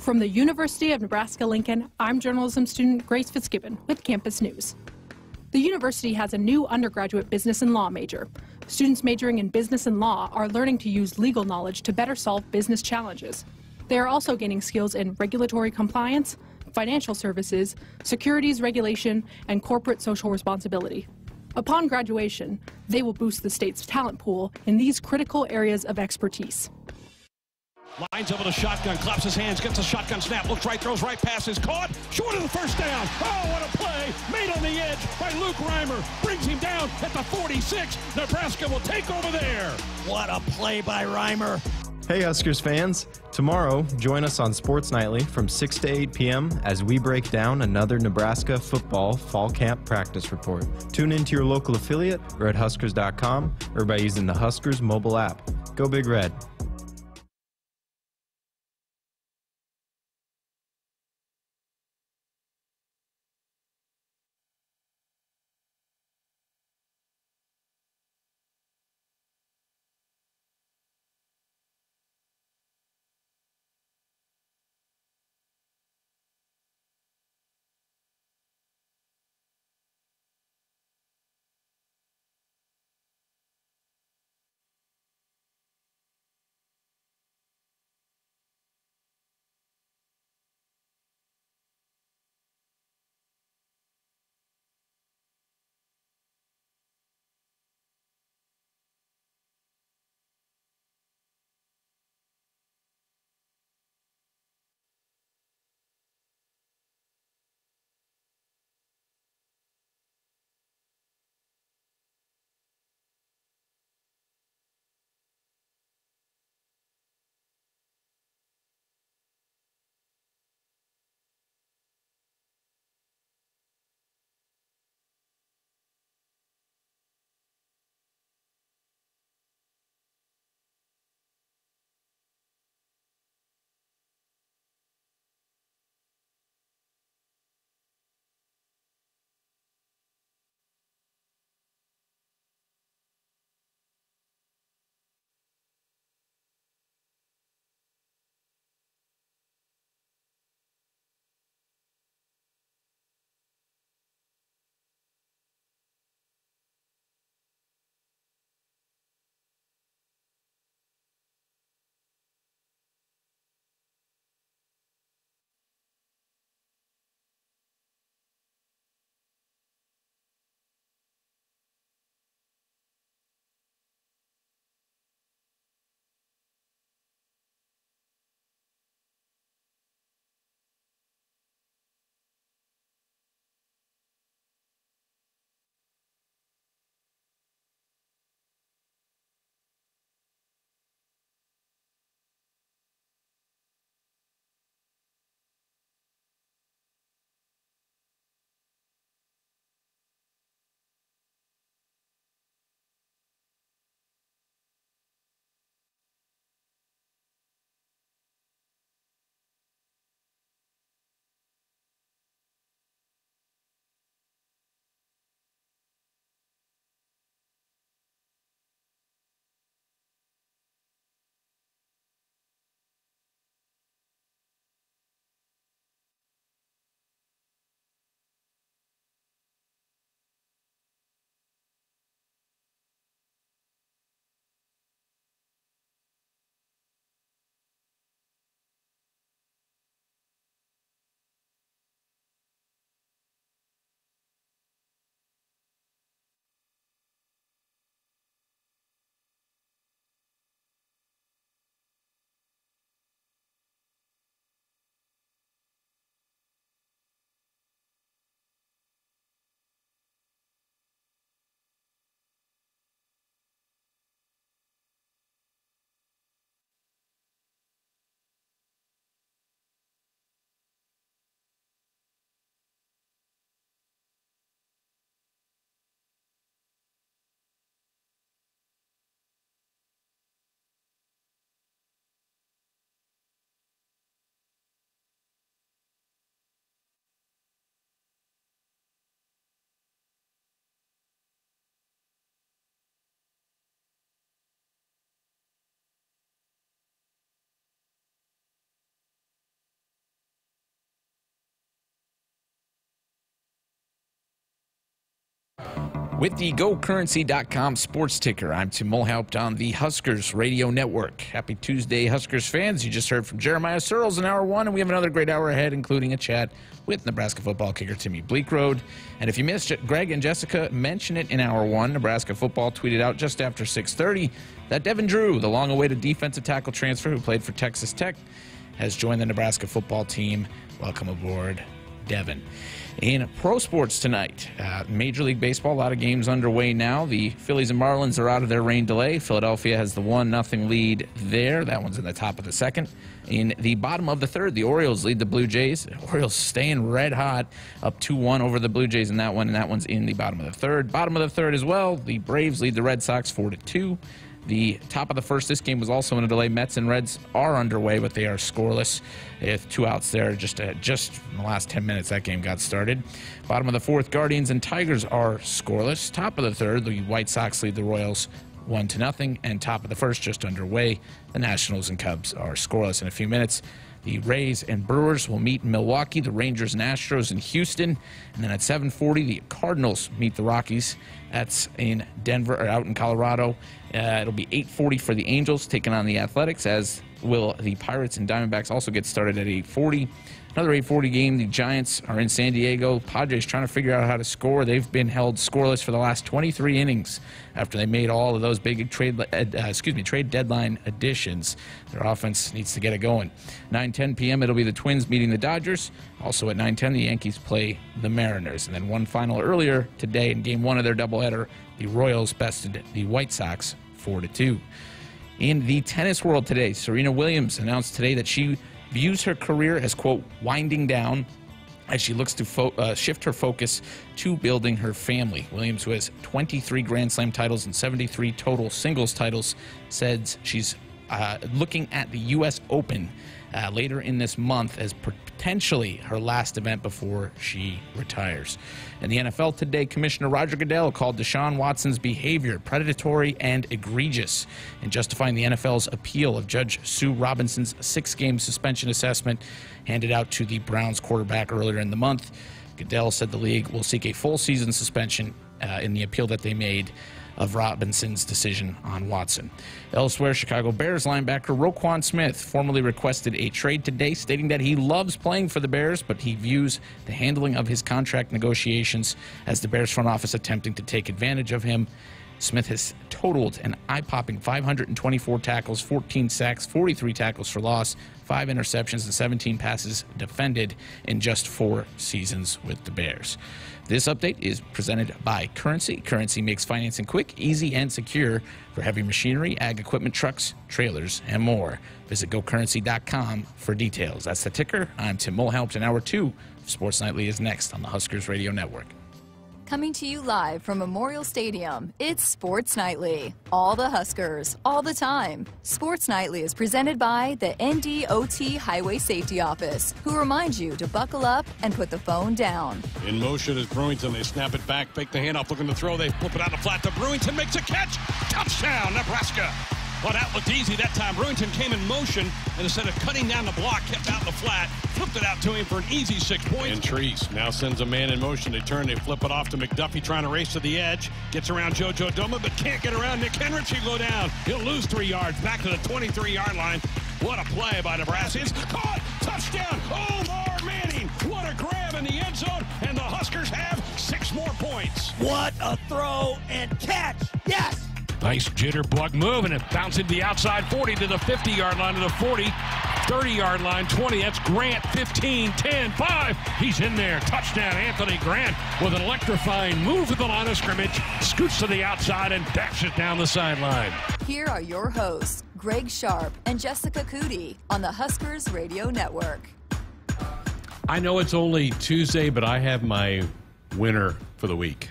From the University of Nebraska Lincoln, I'm journalism student Grace Fitzgibbon with Campus News. The university has a new undergraduate business and law major. Students majoring in business and law are learning to use legal knowledge to better solve business challenges. They are also gaining skills in regulatory compliance, financial services, securities regulation, and corporate social responsibility. Upon graduation, they will boost the state's talent pool in these critical areas of expertise. Lines up with a shotgun, claps his hands, gets a shotgun snap, looks right, throws right, passes, caught, short of the first down. Oh, what a play! Made on the edge by Luke Reimer. Brings him down at the 46. Nebraska will take over there. What a play by Reimer. Hey Huskers fans! Tomorrow, join us on Sports Nightly from 6 to 8 p.m. as we break down another Nebraska football fall camp practice report. Tune in to your local affiliate or at Huskers.com or by using the Huskers mobile app. Go Big Red! With the GoCurrency.com sports ticker, I'm Tim Mulhaupt on the Huskers Radio Network. Happy Tuesday, Huskers fans. You just heard from Jeremiah Sirles in hour one, and we have another great hour ahead, including a chat with Nebraska football kicker Timmy Bleekrode. And if you missed it, Greg and Jessica mentioned it in hour one. Nebraska football tweeted out just after 6.30 that Devin Drew, the long-awaited defensive tackle transfer who played for Texas Tech, has joined the Nebraska football team. Welcome aboard, Devin. In pro sports tonight, uh, Major League Baseball, a lot of games underway now. The Phillies and Marlins are out of their rain delay. Philadelphia has the 1 0 lead there. That one's in the top of the second. In the bottom of the third, the Orioles lead the Blue Jays. The Orioles staying red hot, up 2 1 over the Blue Jays in that one, and that one's in the bottom of the third. Bottom of the third as well, the Braves lead the Red Sox 4 2. The top of the first, this game was also in a delay. Mets and Reds are underway, but they are scoreless. With two outs there, just uh, just in the last 10 minutes, that game got started. Bottom of the fourth, Guardians and Tigers are scoreless. Top of the third, the White Sox lead the Royals one to nothing, and top of the first, just underway. The Nationals and Cubs are scoreless in a few minutes. The Rays and Brewers will meet in Milwaukee. The Rangers and Astros in Houston, and then at 7:40, the Cardinals meet the Rockies. That's in Denver or out in Colorado. Uh, it'll be 8:40 for the Angels taking on the Athletics, as will the Pirates and Diamondbacks also get started at 8:40. Another 8:40 game. The Giants are in San Diego. Padres trying to figure out how to score. They've been held scoreless for the last 23 innings after they made all of those big trade, uh, excuse me, trade deadline additions. Their offense needs to get it going. 9:10 p.m. It'll be the Twins meeting the Dodgers. Also at 9:10, the Yankees play the Mariners. And then one final earlier today in Game One of their doubleheader, the Royals bested the White Sox four to two. In the tennis world today, Serena Williams announced today that she views her career as, quote, winding down as she looks to fo- uh, shift her focus to building her family. Williams, who has 23 Grand Slam titles and 73 total singles titles, says she's uh, looking at the U.S. Open uh, later in this month as potentially her last event before she retires. In the NFL today, Commissioner Roger Goodell called Deshaun Watson's behavior predatory and egregious in justifying the NFL's appeal of Judge Sue Robinson's six game suspension assessment handed out to the Browns quarterback earlier in the month. Goodell said the league will seek a full season suspension uh, in the appeal that they made of Robinson's decision on Watson. Elsewhere, Chicago Bears linebacker Roquan Smith formally requested a trade today, stating that he loves playing for the Bears, but he views the handling of his contract negotiations as the Bears front office attempting to take advantage of him. Smith has totaled an eye popping 524 tackles, 14 sacks, 43 tackles for loss, five interceptions, and 17 passes defended in just four seasons with the Bears. This update is presented by Currency. Currency makes financing quick, easy, and secure for heavy machinery, ag equipment, trucks, trailers, and more. Visit gocurrency.com for details. That's the ticker. I'm Tim Mulhaupt, and hour two of Sports Nightly is next on the Huskers Radio Network. Coming to you live from Memorial Stadium, it's Sports Nightly. All the Huskers, all the time. Sports Nightly is presented by the NDOT Highway Safety Office, who reminds you to buckle up and put the phone down. In motion is Brewington. They snap it back, fake the handoff, looking to throw. They flip it out the flat to Brewington, makes a catch. Touchdown, Nebraska. Well, that looked easy that time. Brewington came in motion, and instead of cutting down the block, kept out in the flat, flipped it out to him for an easy six points. And Treese now sends a man in motion. They turn, they flip it off to McDuffie, trying to race to the edge. Gets around JoJo Domann, but can't get around Nick Henrich. He'll go down. He'll lose three yards, back to the 23-yard line. What a play by Nebraska. It's caught. Touchdown. Omar Manning. What a grab in the end zone. And the Huskers have six more points. What a throw and catch. Yes. Nice jitterbug move, and it bounced the outside 40 to the 50 yard line to the 40, 30 yard line, 20. That's Grant, 15, 10, 5. He's in there. Touchdown, Anthony Grant with an electrifying move to the line of scrimmage, scoots to the outside and dashes down the sideline. Here are your hosts, Greg Sharpe and Jessica Coody, on the Huskers Radio Network. I know it's only Tuesday, but I have my winner for the week.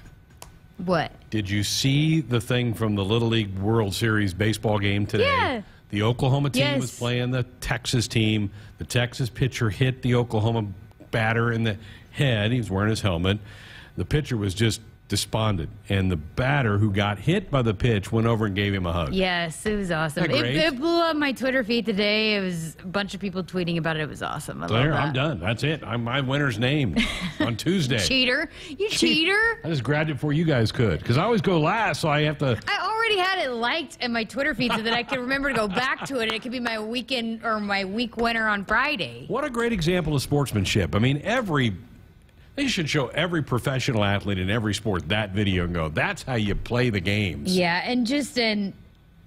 What? Did you see the thing from the Little League World Series baseball game today? Yeah. The Oklahoma team Yes. was playing the Texas team. The Texas pitcher hit the Oklahoma batter in the head. He was wearing his helmet. The pitcher was just despondent. And the batter who got hit by the pitch went over and gave him a hug. Yes, it was awesome. It, it blew up my Twitter feed today. It was a bunch of people tweeting about it. It was awesome. I love I'm done. That's it. I'm, my winner's named on Tuesday. Cheater. You cheater. I just grabbed it before you guys could because I always go last, so I have to. I already had it liked in my Twitter feed so that I can remember to go back to it. And it could be my weekend or my week winner on Friday. What a great example of sportsmanship. I mean, every they should show every professional athlete in every sport that video and go, that's how you play the games. Yeah, and just in,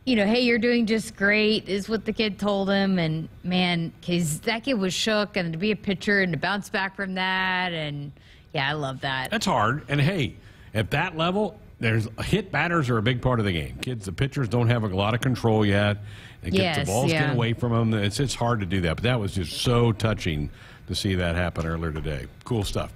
you know, hey, you're doing just great is what the kid told him, and man, because that kid was shook, and to be a pitcher and to bounce back from that, and yeah, I love that. That's hard. And hey, at that level, there's hit batters are a big part of the game. Kids, the pitchers don't have a lot of control yet. It gets Yes, the balls yeah. get away from them. It's it's hard to do that. But that was just so touching to see that happen earlier today. Cool stuff.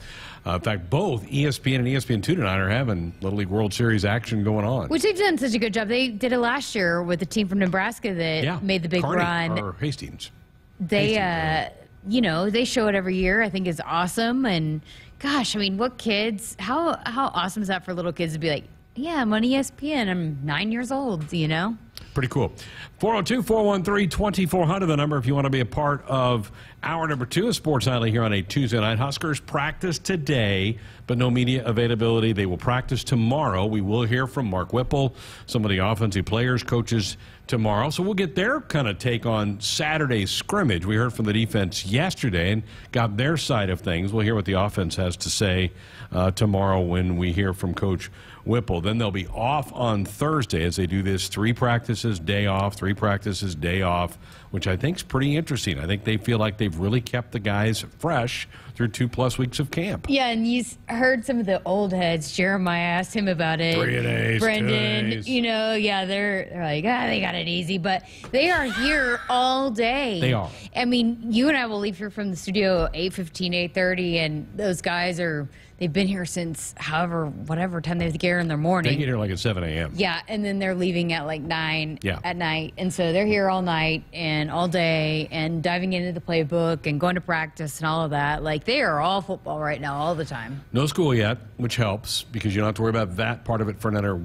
Uh, in fact, both ESPN and E ESPN two tonight are having Little League World Series action going on. Which they've done such a good job. They did it last year with the team from Nebraska that yeah, made the big Kearney, run. or Hastings. they uh you know they show it every year i think is awesome and gosh i mean what kids how how awesome is that for little kids to be like yeah i'm on espn i'm nine years old you know Pretty cool. 402 413 2400, the number if you want to be a part of hour number two of Sports Nightly here on a Tuesday night. Huskers practice today, but no media availability. They will practice tomorrow. We will hear from Mark Whipple, some of the offensive players, coaches tomorrow. So we'll get their kind of take on Saturday's scrimmage. We heard from the defense yesterday and got their side of things. We'll hear what the offense has to say uh, tomorrow when we hear from Coach Whipple. Then they'll be off on Thursday as they do this three practices, day off, three practices, day off, which I think is pretty interesting. I think they feel like they've really kept the guys fresh through two plus weeks of camp. yeah and you heard some of the old heads jeremiah asked him about it Three days, two brendan days. you know yeah they're, they're like ah they got it easy but they are here all day They are. i mean you and i will leave here from the studio 8.15 8.30 and those guys are they've been here since however whatever time they get here in the morning They get here like at 7 a.m. Yeah, and then they're leaving at like nine Yeah. at night, and so they're here all night and all day and diving into the playbook and going to practice and all of that. Like they are all football right now, all the time. No school yet, which helps because you don't have to worry about that part of it for another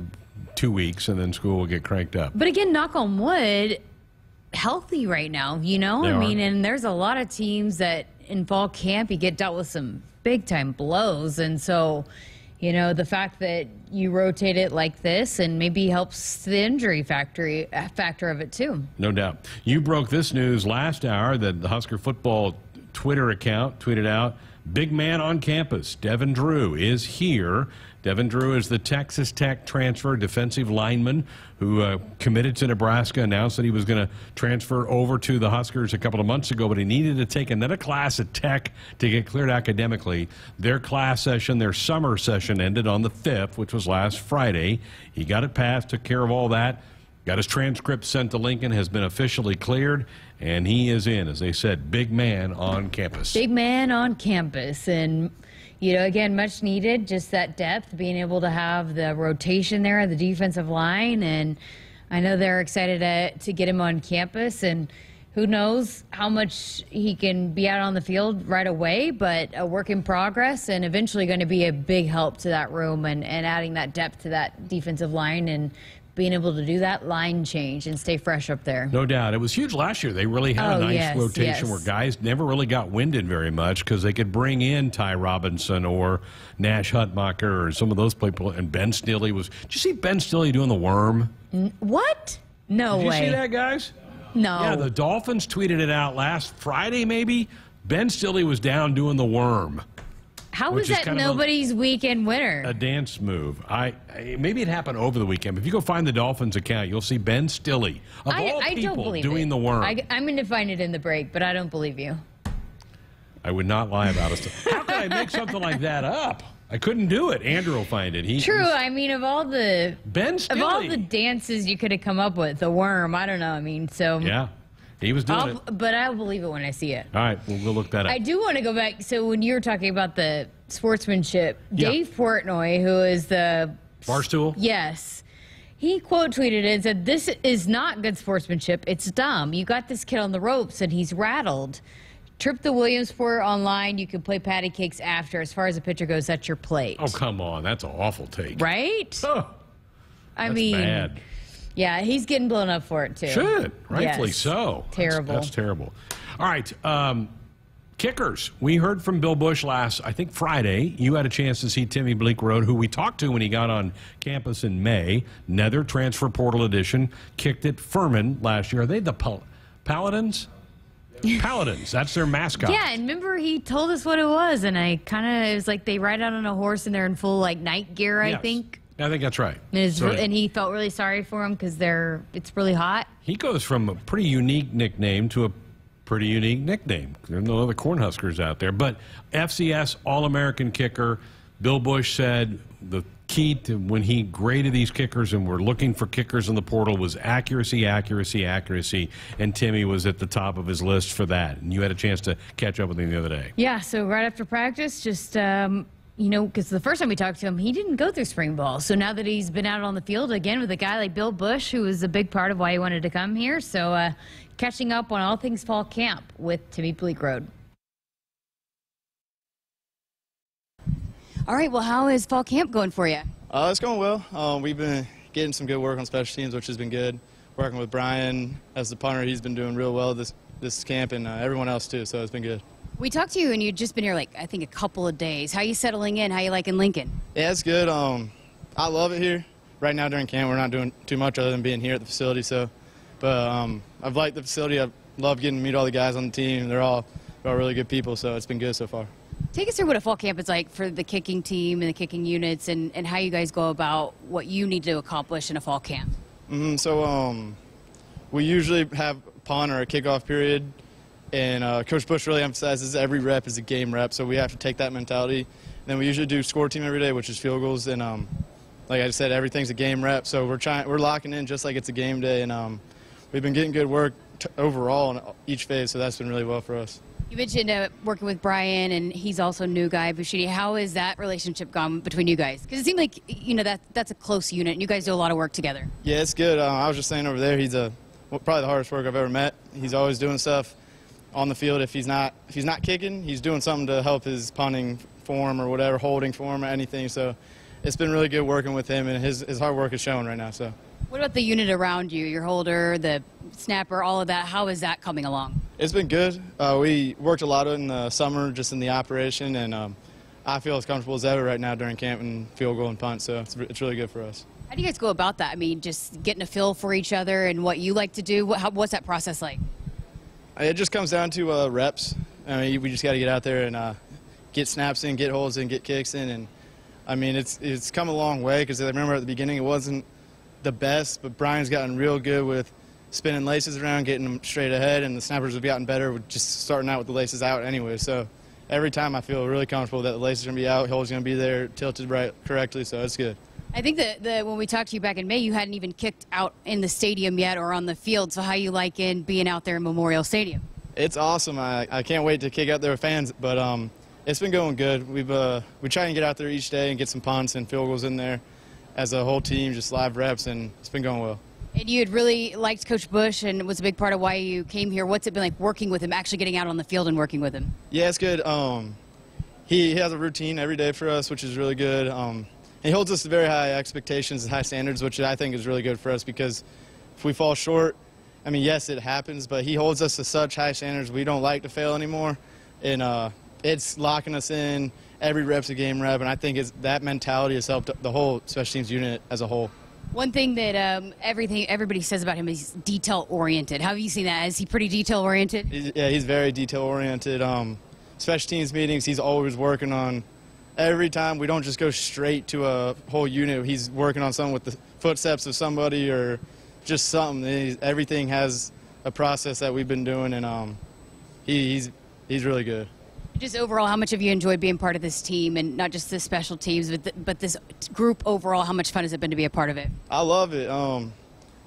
two weeks, and then school will get cranked up. But again, knock on wood, healthy right now. You know, They I are. mean, and there's a lot of teams that in fall camp you get dealt with some big time blows, and so. You know, the fact that you rotate it like this and maybe helps the injury factory factor of it too. No doubt. You broke this news last hour that the Husker football Twitter account tweeted out Big man on campus, Devin Drew, is here. Devin Drew is the Texas Tech transfer defensive lineman who uh, committed to Nebraska, announced that he was going to transfer over to the Huskers a couple of months ago, but he needed to take another class at Tech to get cleared academically. Their class session, their summer session, ended on the 5th, which was last Friday. He got it passed, took care of all that. Got his transcript sent to Lincoln, has been officially cleared, and he is in, as they said, big man on campus. Big man on campus. And, you know, again, much needed, just that depth, being able to have the rotation there, the defensive line. And I know they're excited to, to get him on campus. And who knows how much he can be out on the field right away, but a work in progress and eventually going to be a big help to that room and, and adding that depth to that defensive line and being able to do that line change and stay fresh up there. No doubt. It was huge last year. They really had Oh, a nice yes, rotation yes. where guys never really got winded very much because they could bring in Ty Robinson or Nash Hutmacher or some of those people. And Ben Stilley was. Did you see Ben Stilley doing the worm? N- What? No Did you see that, guys? No. Yeah, the Dolphins tweeted it out last Friday, maybe. Ben Stilley was down doing the worm. How was that of a- nobody's weekend winner? A dance move. I, I maybe it happened over the weekend. But if you go find the Dolphins account, you'll see Ben Stilley of I, all I people don't believe doing it. the worm. I, am going to find it in the break, but I don't believe you. I would not lie about it. How could I make something like that up? I couldn't do it. Andrew will find it. He, True. I mean, of all the Ben Stilley. of all the dances you could have come up with, the worm. I don't know. I mean, so Yeah, he was doing I'll, it. but I'll believe it when I see it. All right, we'll, we'll look that up. I do want to go back. So when you were talking about the sportsmanship, Yeah. Dave Portnoy, who is the Barstool. Yes. He quote tweeted and said, This is not good sportsmanship. It's dumb. You got this kid on the ropes and he's rattled. trip the Williamsport online. You can play patty cakes after. As far as the pitcher goes, that's your plate. Oh, come on. That's an awful take. Right? I That's mean, bad. Yeah, he's getting blown up for it too. Should. Rightfully Yes. so. That's- Terrible. That's, terrible. All right. Um, kickers. We heard from Bill Busch last, I think Friday. You had a chance to see Timmy Bleekrode, who we talked to when he got on campus in May. Nether Transfer Portal Edition. Kicked at Furman last year. Are they the Pal- Paladins? Paladins. That's their mascot. Yeah, and remember he told us what it was, and I kind of it was like they ride out on a horse and they're in full like night gear. I Yes. think. I think that's right. And, So- and he felt really sorry for him because they're it's really hot. He goes from a pretty unique nickname to a pretty unique nickname. There are no other Cornhuskers out there. But FCS All American kicker, Bill Busch said the key to when he graded these kickers and we're looking for kickers in the portal was accuracy, accuracy, accuracy. And Timmy was at the top of his list for that. And you had a chance to catch up with him the other day. Yeah, so right after practice, just um, you know, because the first time we talked to him, he didn't go through spring ball. So now that he's been out on the field again with a guy like Bill Busch, who was a big part of why he wanted to come here, so uh, catching up on all things fall camp with Timmy Bleekrode. All right, well, how is fall camp going for you? Uh, it's going well. Um, we've been getting some good work on special teams, which has been good. Working with Brian as the punter, he's been doing real well this this camp, and uh, everyone else too. So it's been good. We talked to you, and you'd just been here like I think a couple of days. How you settling in? How you liking Lincoln? Yeah, it's good. Um, I love it here. Right now during camp, we're not doing too much other than being here at the facility. So, but um, I've liked the facility. I've loved getting to meet all the guys on the team. They're all they're all really good people. So it's been good so far. Take us through what a fall camp is like for the kicking team and the kicking units, and, and how you guys go about what you need to accomplish in a fall camp. hmm So um, we usually have a punt or a kickoff period, and uh, Coach Busch really emphasizes every rep is a game rep. So we have to take that mentality. then we usually do score team every day, which is field goals, and um, like I said, everything's a game rep. So we're trying, we're locking in just like it's a game day, and um, we've been getting good work t- overall in each phase. So that's been really well for us. You mentioned uh, working with Brian, and he's also a new guy, Buschini. How has that relationship gone between you guys? Because it seemed like you know that that's a close unit, and you guys do a lot of work together. Yeah, it's good. Uh, I was just saying over there, he's a well, probably the hardest worker I've ever met. He's always doing stuff on the field. If he's not if he's not kicking, he's doing something to help his punting form or whatever, holding form or anything. So it's been really good working with him, and his his hard work is showing right now. So What about the unit around you? Your holder, the snapper, all of that. How is that coming along? it's been good. Uh, we worked a lot in the summer, just in the operation, and um, I feel as comfortable as ever right now during camp and field goal and punt. So it's, it's really good for us. How do you guys go about that? I mean, just getting a feel for each other and what you like to do. What, how, what's that process like? It just comes down to uh, reps. I mean, we just got to get out there and uh, get snaps in, get holds in, get kicks in, and I mean, it's it's come a long way because I remember at the beginning it wasn't the best, but Brian's gotten real good with spinning laces around, getting them straight ahead, and the snappers have gotten better with just starting out with the laces out anyway. So every time I feel really comfortable that the laces are gonna be out, hold's gonna be there, tilted right correctly, so it's good. I think that the, when we talked to you back in May, you hadn't even kicked out in the stadium yet or on the field. So how you like in being out there in Memorial Stadium? It's awesome. I, I can't wait to kick out there with fans, but um, it's been going good. We've uh, we try and get out there each day and get some punts and field goals in there as a whole team, just live reps, and it's been going well. And you had really liked Coach Busch and was a big part of why you came here. What's it been like working with him, actually getting out on the field and working with him? Yeah, it's good. Um, he, he has a routine every day for us, which is really good. Um, he holds us to very high expectations and high standards, which I think is really good for us because if we fall short, I mean, yes, it happens, but he holds us to such high standards we don't like to fail anymore. And uh, it's locking us in. Every rep's a game rep, and I think it's, that mentality has helped the whole special teams unit as a whole. One thing that um, everything everybody says about him is detail oriented. How have you seen that? Is he pretty detail oriented? Yeah, he's very detail oriented. Um, special teams meetings, he's always working on. Every time we don't just go straight to a whole unit. He's working on something with the footsteps of somebody or just something. He's, everything has a process that we've been doing, and um, he, he's he's really good. Just overall, how much have you enjoyed being part of this team and not just the special teams, but, th- but this group overall? How much fun has it been to be a part of it? I love it. Um,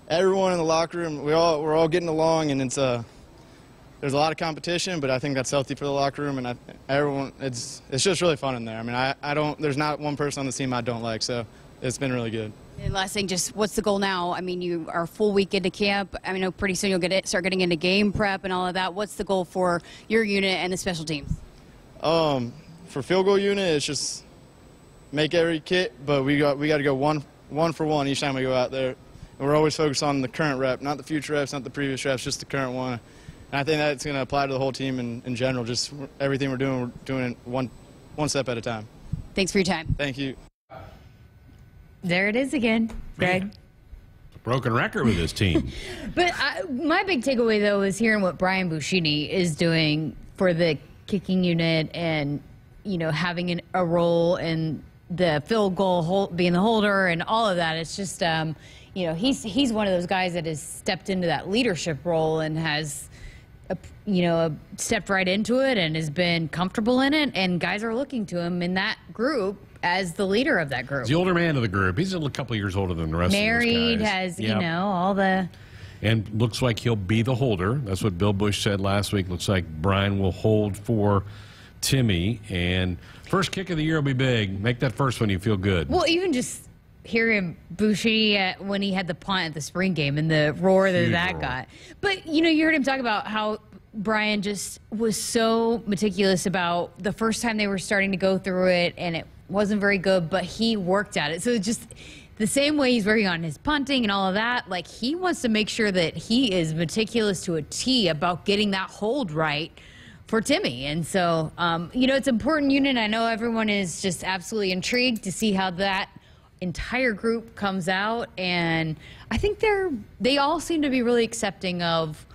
everyone in the locker room, we all we're all getting along, and it's uh, there's a lot of competition, but I think that's healthy for the locker room, and I, everyone it's it's just really fun in there. I mean, I, I don't there's not one person on the team I don't like, so it's been really good. And last thing, just what's the goal now? I mean, you are a full week into camp. I mean, pretty soon you'll get it, start getting into game prep and all of that. What's the goal for your unit and the special teams? Um, for field goal unit, it's just make every kit, but we got we got to go one one for one each time we go out there. And we're always focused on the current rep, not the future reps, not the previous reps, just the current one. And I think that's going to apply to the whole team in, in general. Just everything we're doing, we're doing it one one step at a time. Thanks for your time. Thank you. There it is again, Greg. Broken record with this team. But I, my big takeaway, though, is hearing what Brian Buschini is doing for the kicking unit and, you know, having an, a role in the field goal, hold, being the holder, and all of that. It's just, um, you know, he's he's one of those guys that has stepped into that leadership role and has, you know, stepped right into it and has been comfortable in it. And guys are looking to him in that group as the leader of that group. He's the older man of the group. He's a couple years older than the rest Married, of. Married has, Yep. you know, all the. And looks like he'll be the holder. That's what Bill Busch said last week. Looks like Brian will hold for Timmy. And first kick of the year will be big. Make that first one, you feel good. Well, even just hearing Bushi uh, when he had the punt at the spring game and the roar that Huge that roar. got. But, you know, you heard him talk about how Brian just was so meticulous about the first time they were starting to go through it and it wasn't very good, but he worked at it. So it's just the same way he's working on his punting and all of that, like he wants to make sure that he is meticulous to a T about getting that hold right for Timmy. And so, um, you know, it's an important unit. I know everyone is just absolutely intrigued to see how that entire group comes out. And I think they're, they all seem to be really accepting of,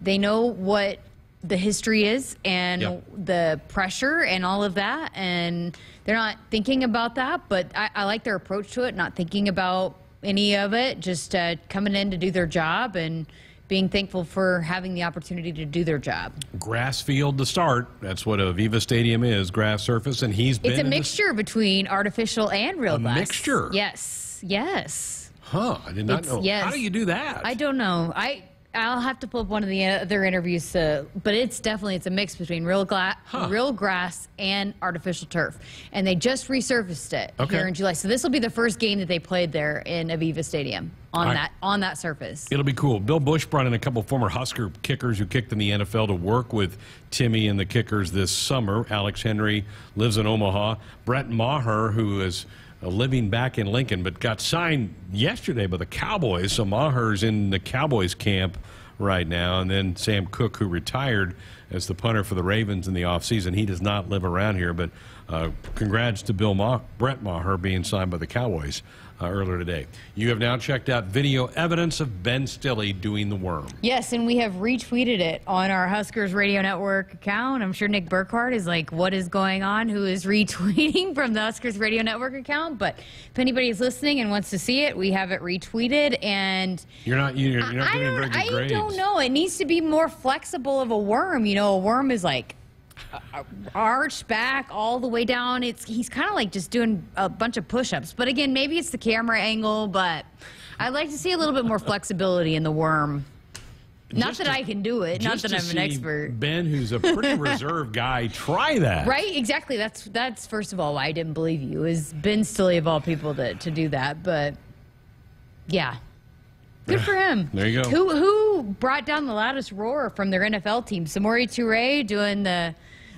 they know what the history is and Yep. the pressure and all of that. And they're not thinking about that, but I, I like their approach to it, not thinking about any of it, just uh, coming in to do their job and being thankful for having the opportunity to do their job. Grass field to start. That's what Aviva Stadium is, grass surface. And he's been It's a mixture between artificial and real A glass. mixture? Yes. Yes. Huh, I did not It's- know. yes. How do you do that? I don't know. I I'll have to pull up one of the other interviews, but it's definitely it's a mix between real glass, real grass, and artificial turf. And they just resurfaced it Okay. here in July, so this will be the first game that they played there in Aviva Stadium on right. that on that surface. It'll be cool. Bill Busch brought in a couple former Husker kickers who kicked in the NFL to work with Timmy and the kickers this summer. Alex Henry lives in Omaha. Brett Maher, who is living back in Lincoln, but got signed yesterday by the Cowboys. So Maher's in the Cowboys camp right now. And then Sam Koch, who retired as the punter for the Ravens in the offseason. He does not live around here, but uh, congrats to Bill Ma- Brett Maher being signed by the Cowboys uh, earlier today. You have now checked out video evidence of Ben Stilley doing the worm. Yes, and we have retweeted it on our Huskers Radio Network account. I'm sure Nick Burkhardt is like, "What is going on?" Who is retweeting from the Huskers Radio Network account? But if anybody is listening and wants to see it, we have it retweeted. And You're not you're, you're not I giving don't, very good I grades. don't know. It needs to be more flexible of a worm. You know, a worm is like uh, arched back all the way down. It's he's kind of like just doing a bunch of push-ups. But again, maybe it's the camera angle. But I'd like to see a little bit more flexibility in the worm. Not Just that to- I can do it. Not that I'm an expert. Ben, who's a pretty reserved guy, try that. Right? Exactly. That's that's first of all why I didn't believe you. Is Ben Stilley of all people to to do that? But yeah. Good for him. There you go. Who who brought down the loudest roar from their NFL team? Samori Toure doing the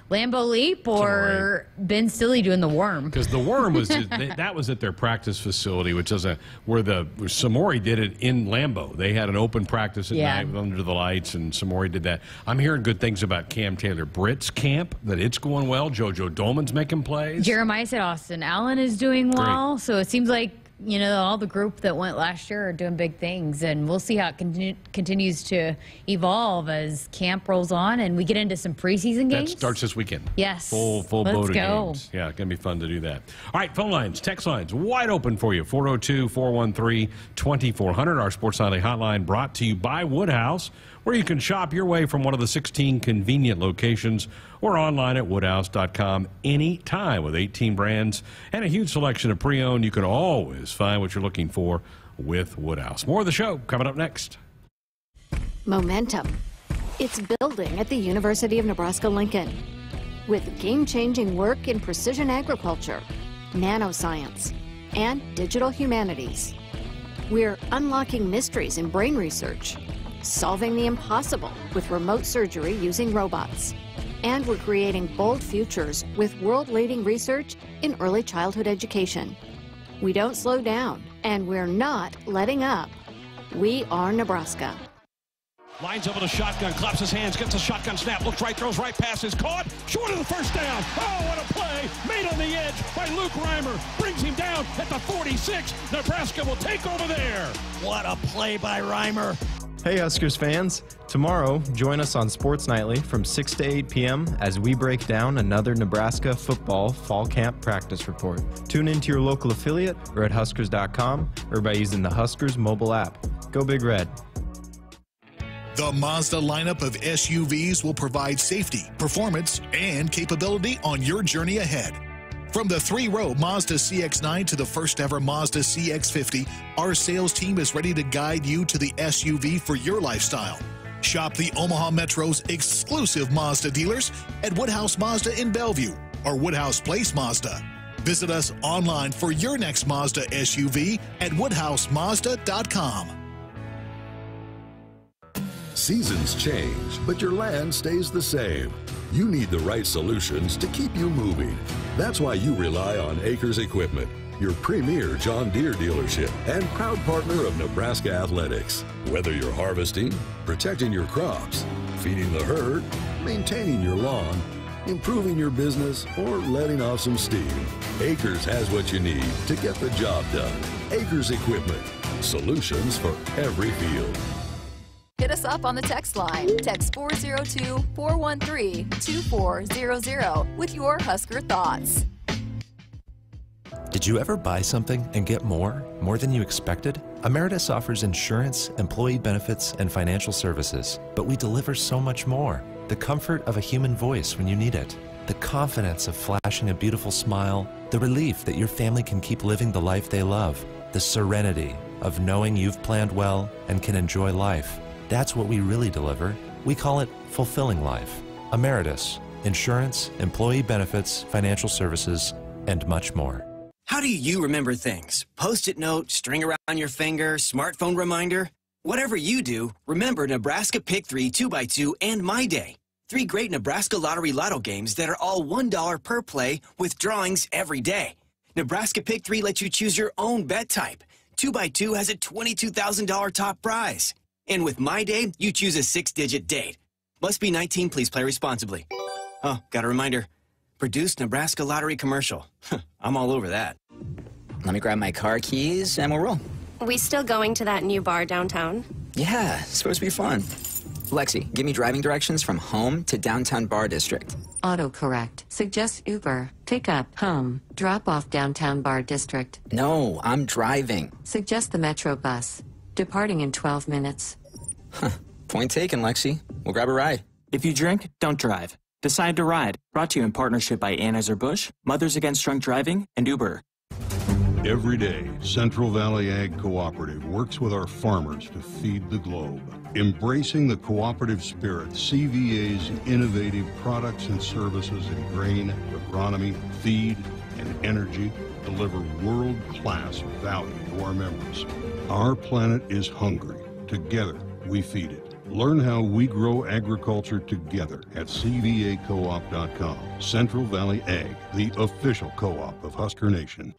Lambeau leap or Ben Stilley doing the worm? Because the worm was just, they, that was at their practice facility, which is a where the where Samori did it in Lambeau. They had an open practice at Yeah. night under the lights, and Samori did that. I'm hearing good things about Cam Taylor Britt's camp that it's going well. JoJo Domann's making plays. Jeremiah said Austin Allen is doing well, so it seems like you know all the group that went last year are doing big things, and we'll see how it continu- continues to evolve as camp rolls on and we get into some preseason games. That starts this weekend. Yes. Full full boat of games. Yeah, it's going to be fun to do that. All right, phone lines, text lines wide open for you. 402 413 2400. Our Sports Nightly hotline brought to you by Woodhouse, where you can shop your way from one of the 16 convenient locations or online at woodhouse.com anytime with 18 brands and a huge selection of pre owned. You can always find what you're looking for with Woodhouse. More of the show coming up next. Momentum. It's building at the University of Nebraska Lincoln. With game changing work in precision agriculture, nanoscience, and digital humanities. We're unlocking mysteries in brain research, solving the impossible with remote surgery using robots. And we're creating bold futures with world leading research in early childhood education. We don't slow down, and we're not letting up. We are Nebraska. Lines up with a shotgun, claps his hands, gets a shotgun snap, looks right, throws right, pass is caught, short of the first down. Oh, what a play! Made on the edge by Luke Reimer, brings him down at the 46. Nebraska will take over there. What a play by Reimer. Hey Huskers fans! Tomorrow, join us on Sports Nightly from 6 to 8 p.m. as we break down another Nebraska football fall camp practice report. Tune in to your local affiliate or at Huskers.com or by using the Huskers mobile app. Go Big Red! The Mazda lineup of SUVs will provide safety, performance, and capability on your journey ahead. From the three row Mazda CX9 to the first ever Mazda CX50, our sales team is ready to guide you to the SUV for your lifestyle. Shop the Omaha Metro's exclusive Mazda dealers at Woodhouse Mazda in Bellevue or Woodhouse Place Mazda. Visit us online for your next Mazda SUV at woodhousemazda.com. Seasons change, but your land stays the same. You need the right solutions to keep you moving. That's why you rely on Acres Equipment, your premier John Deere dealership and proud partner of Nebraska Athletics. Whether you're harvesting, protecting your crops, feeding the herd, maintaining your lawn, improving your business, or letting off some steam, Acres has what you need to get the job done. Acres Equipment, solutions for every field. Hit us up on the text line. Text 402 413 2400 with your Husker thoughts. Did you ever buy something and get more? More than you expected? Ameritas offers insurance, employee benefits, and financial services, but we deliver so much more. The comfort of a human voice when you need it, the confidence of flashing a beautiful smile, the relief that your family can keep living the life they love, the serenity of knowing you've planned well and can enjoy life. That's what we really deliver. We call it fulfilling life. Ameritas, insurance, employee benefits, financial services, and much more. How do you remember things? Post it note, string around your finger, smartphone reminder? Whatever you do, remember Nebraska Pick 3 2x2 and My Day. Three great Nebraska Lottery Lotto games that are all $1 per play with drawings every day. Nebraska Pick 3 lets you choose your own bet type. 2x2 has a $22,000 top prize. And with My Day, you choose a six digit date. Must be 19, please play responsibly. Oh, got a reminder. Produced Nebraska Lottery commercial. I'm all over that. Let me grab my car keys and we'll roll. We still going to that new bar downtown? Yeah, it's supposed to be fun. Lexi, give me driving directions from home to downtown bar district. Autocorrect. Suggest Uber. Pick up. Home. Drop off downtown bar district. No, I'm driving. Suggest the Metro bus. Departing in 12 minutes. Point taken, Lexi. We'll grab a ride. If you drink, don't drive. Decide to ride. Brought to you in partnership by Anheuser-Busch, Mothers Against Drunk Driving, and Uber. Every day, Central Valley Ag Cooperative works with our farmers to feed the globe. Embracing the cooperative spirit, CVA's innovative products and services in grain, agronomy, feed, and energy deliver world-class value to our members. Our planet is hungry. Together, we feed it. Learn how we grow agriculture together at CVACoop.com. Central Valley Ag, the official co-op of Husker Nation.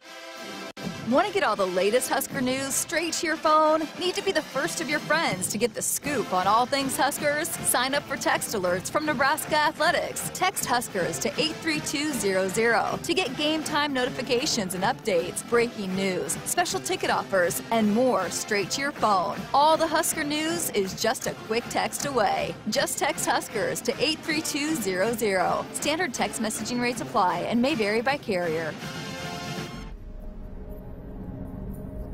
Want to get all the latest Husker news straight to your phone? Need to be the first of your friends to get the scoop on all things Huskers? Sign up for text alerts from Nebraska Athletics. Text Huskers to 83200 to get game time notifications and updates, breaking news, special ticket offers, and more straight to your phone. All the Husker news is just a quick text away. Just text Huskers to 83200. Standard text messaging rates apply and may vary by carrier.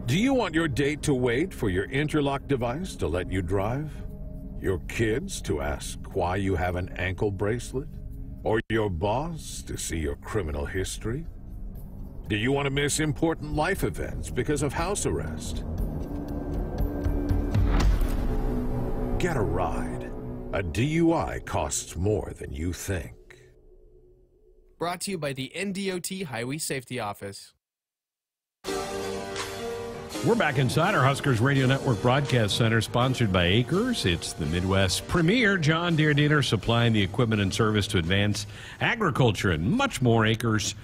Do you want your date to wait for your interlock device to let you drive? Your kids to ask why you have an ankle bracelet? Or your boss to see your criminal history? Do you want to miss important life events because of house arrest? Get a ride. A DUI costs more than you think. Brought to you by the NDOT Highway Safety Office. We're back inside our Huskers Radio Network Broadcast Center, sponsored by Acres. It's the Midwest premier John Deere dealer supplying the equipment and service to advance agriculture and much more. Acres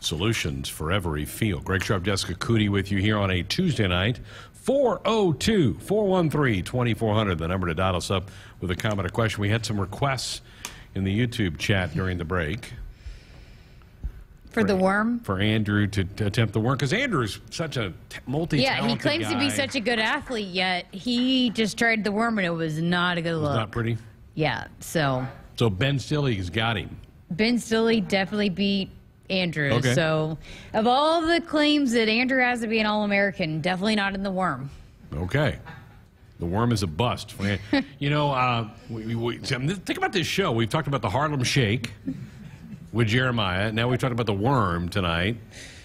solutions for every field. Greg Sharpe, Jessica Coody with you here on a Tuesday night. 402 413 2400, the number to dial us up with a comment or question. We had some requests in the YouTube chat during the break. For the worm? For Andrew to, to attempt the worm, because Andrew's such a multi Yeah, he claims to be such a good athlete, yet he just tried the worm and it was not a good look. Not pretty. Yeah, so So Ben Stilley's got him. Ben Stilley definitely beat Andrew. Okay. So, of all the claims that Andrew has to be an All American, definitely not in the worm. Okay. The worm is a bust. you know, uh, we, we, think about this show. We've talked about the Harlem Shake with Jeremiah. Now we've talked about the worm tonight.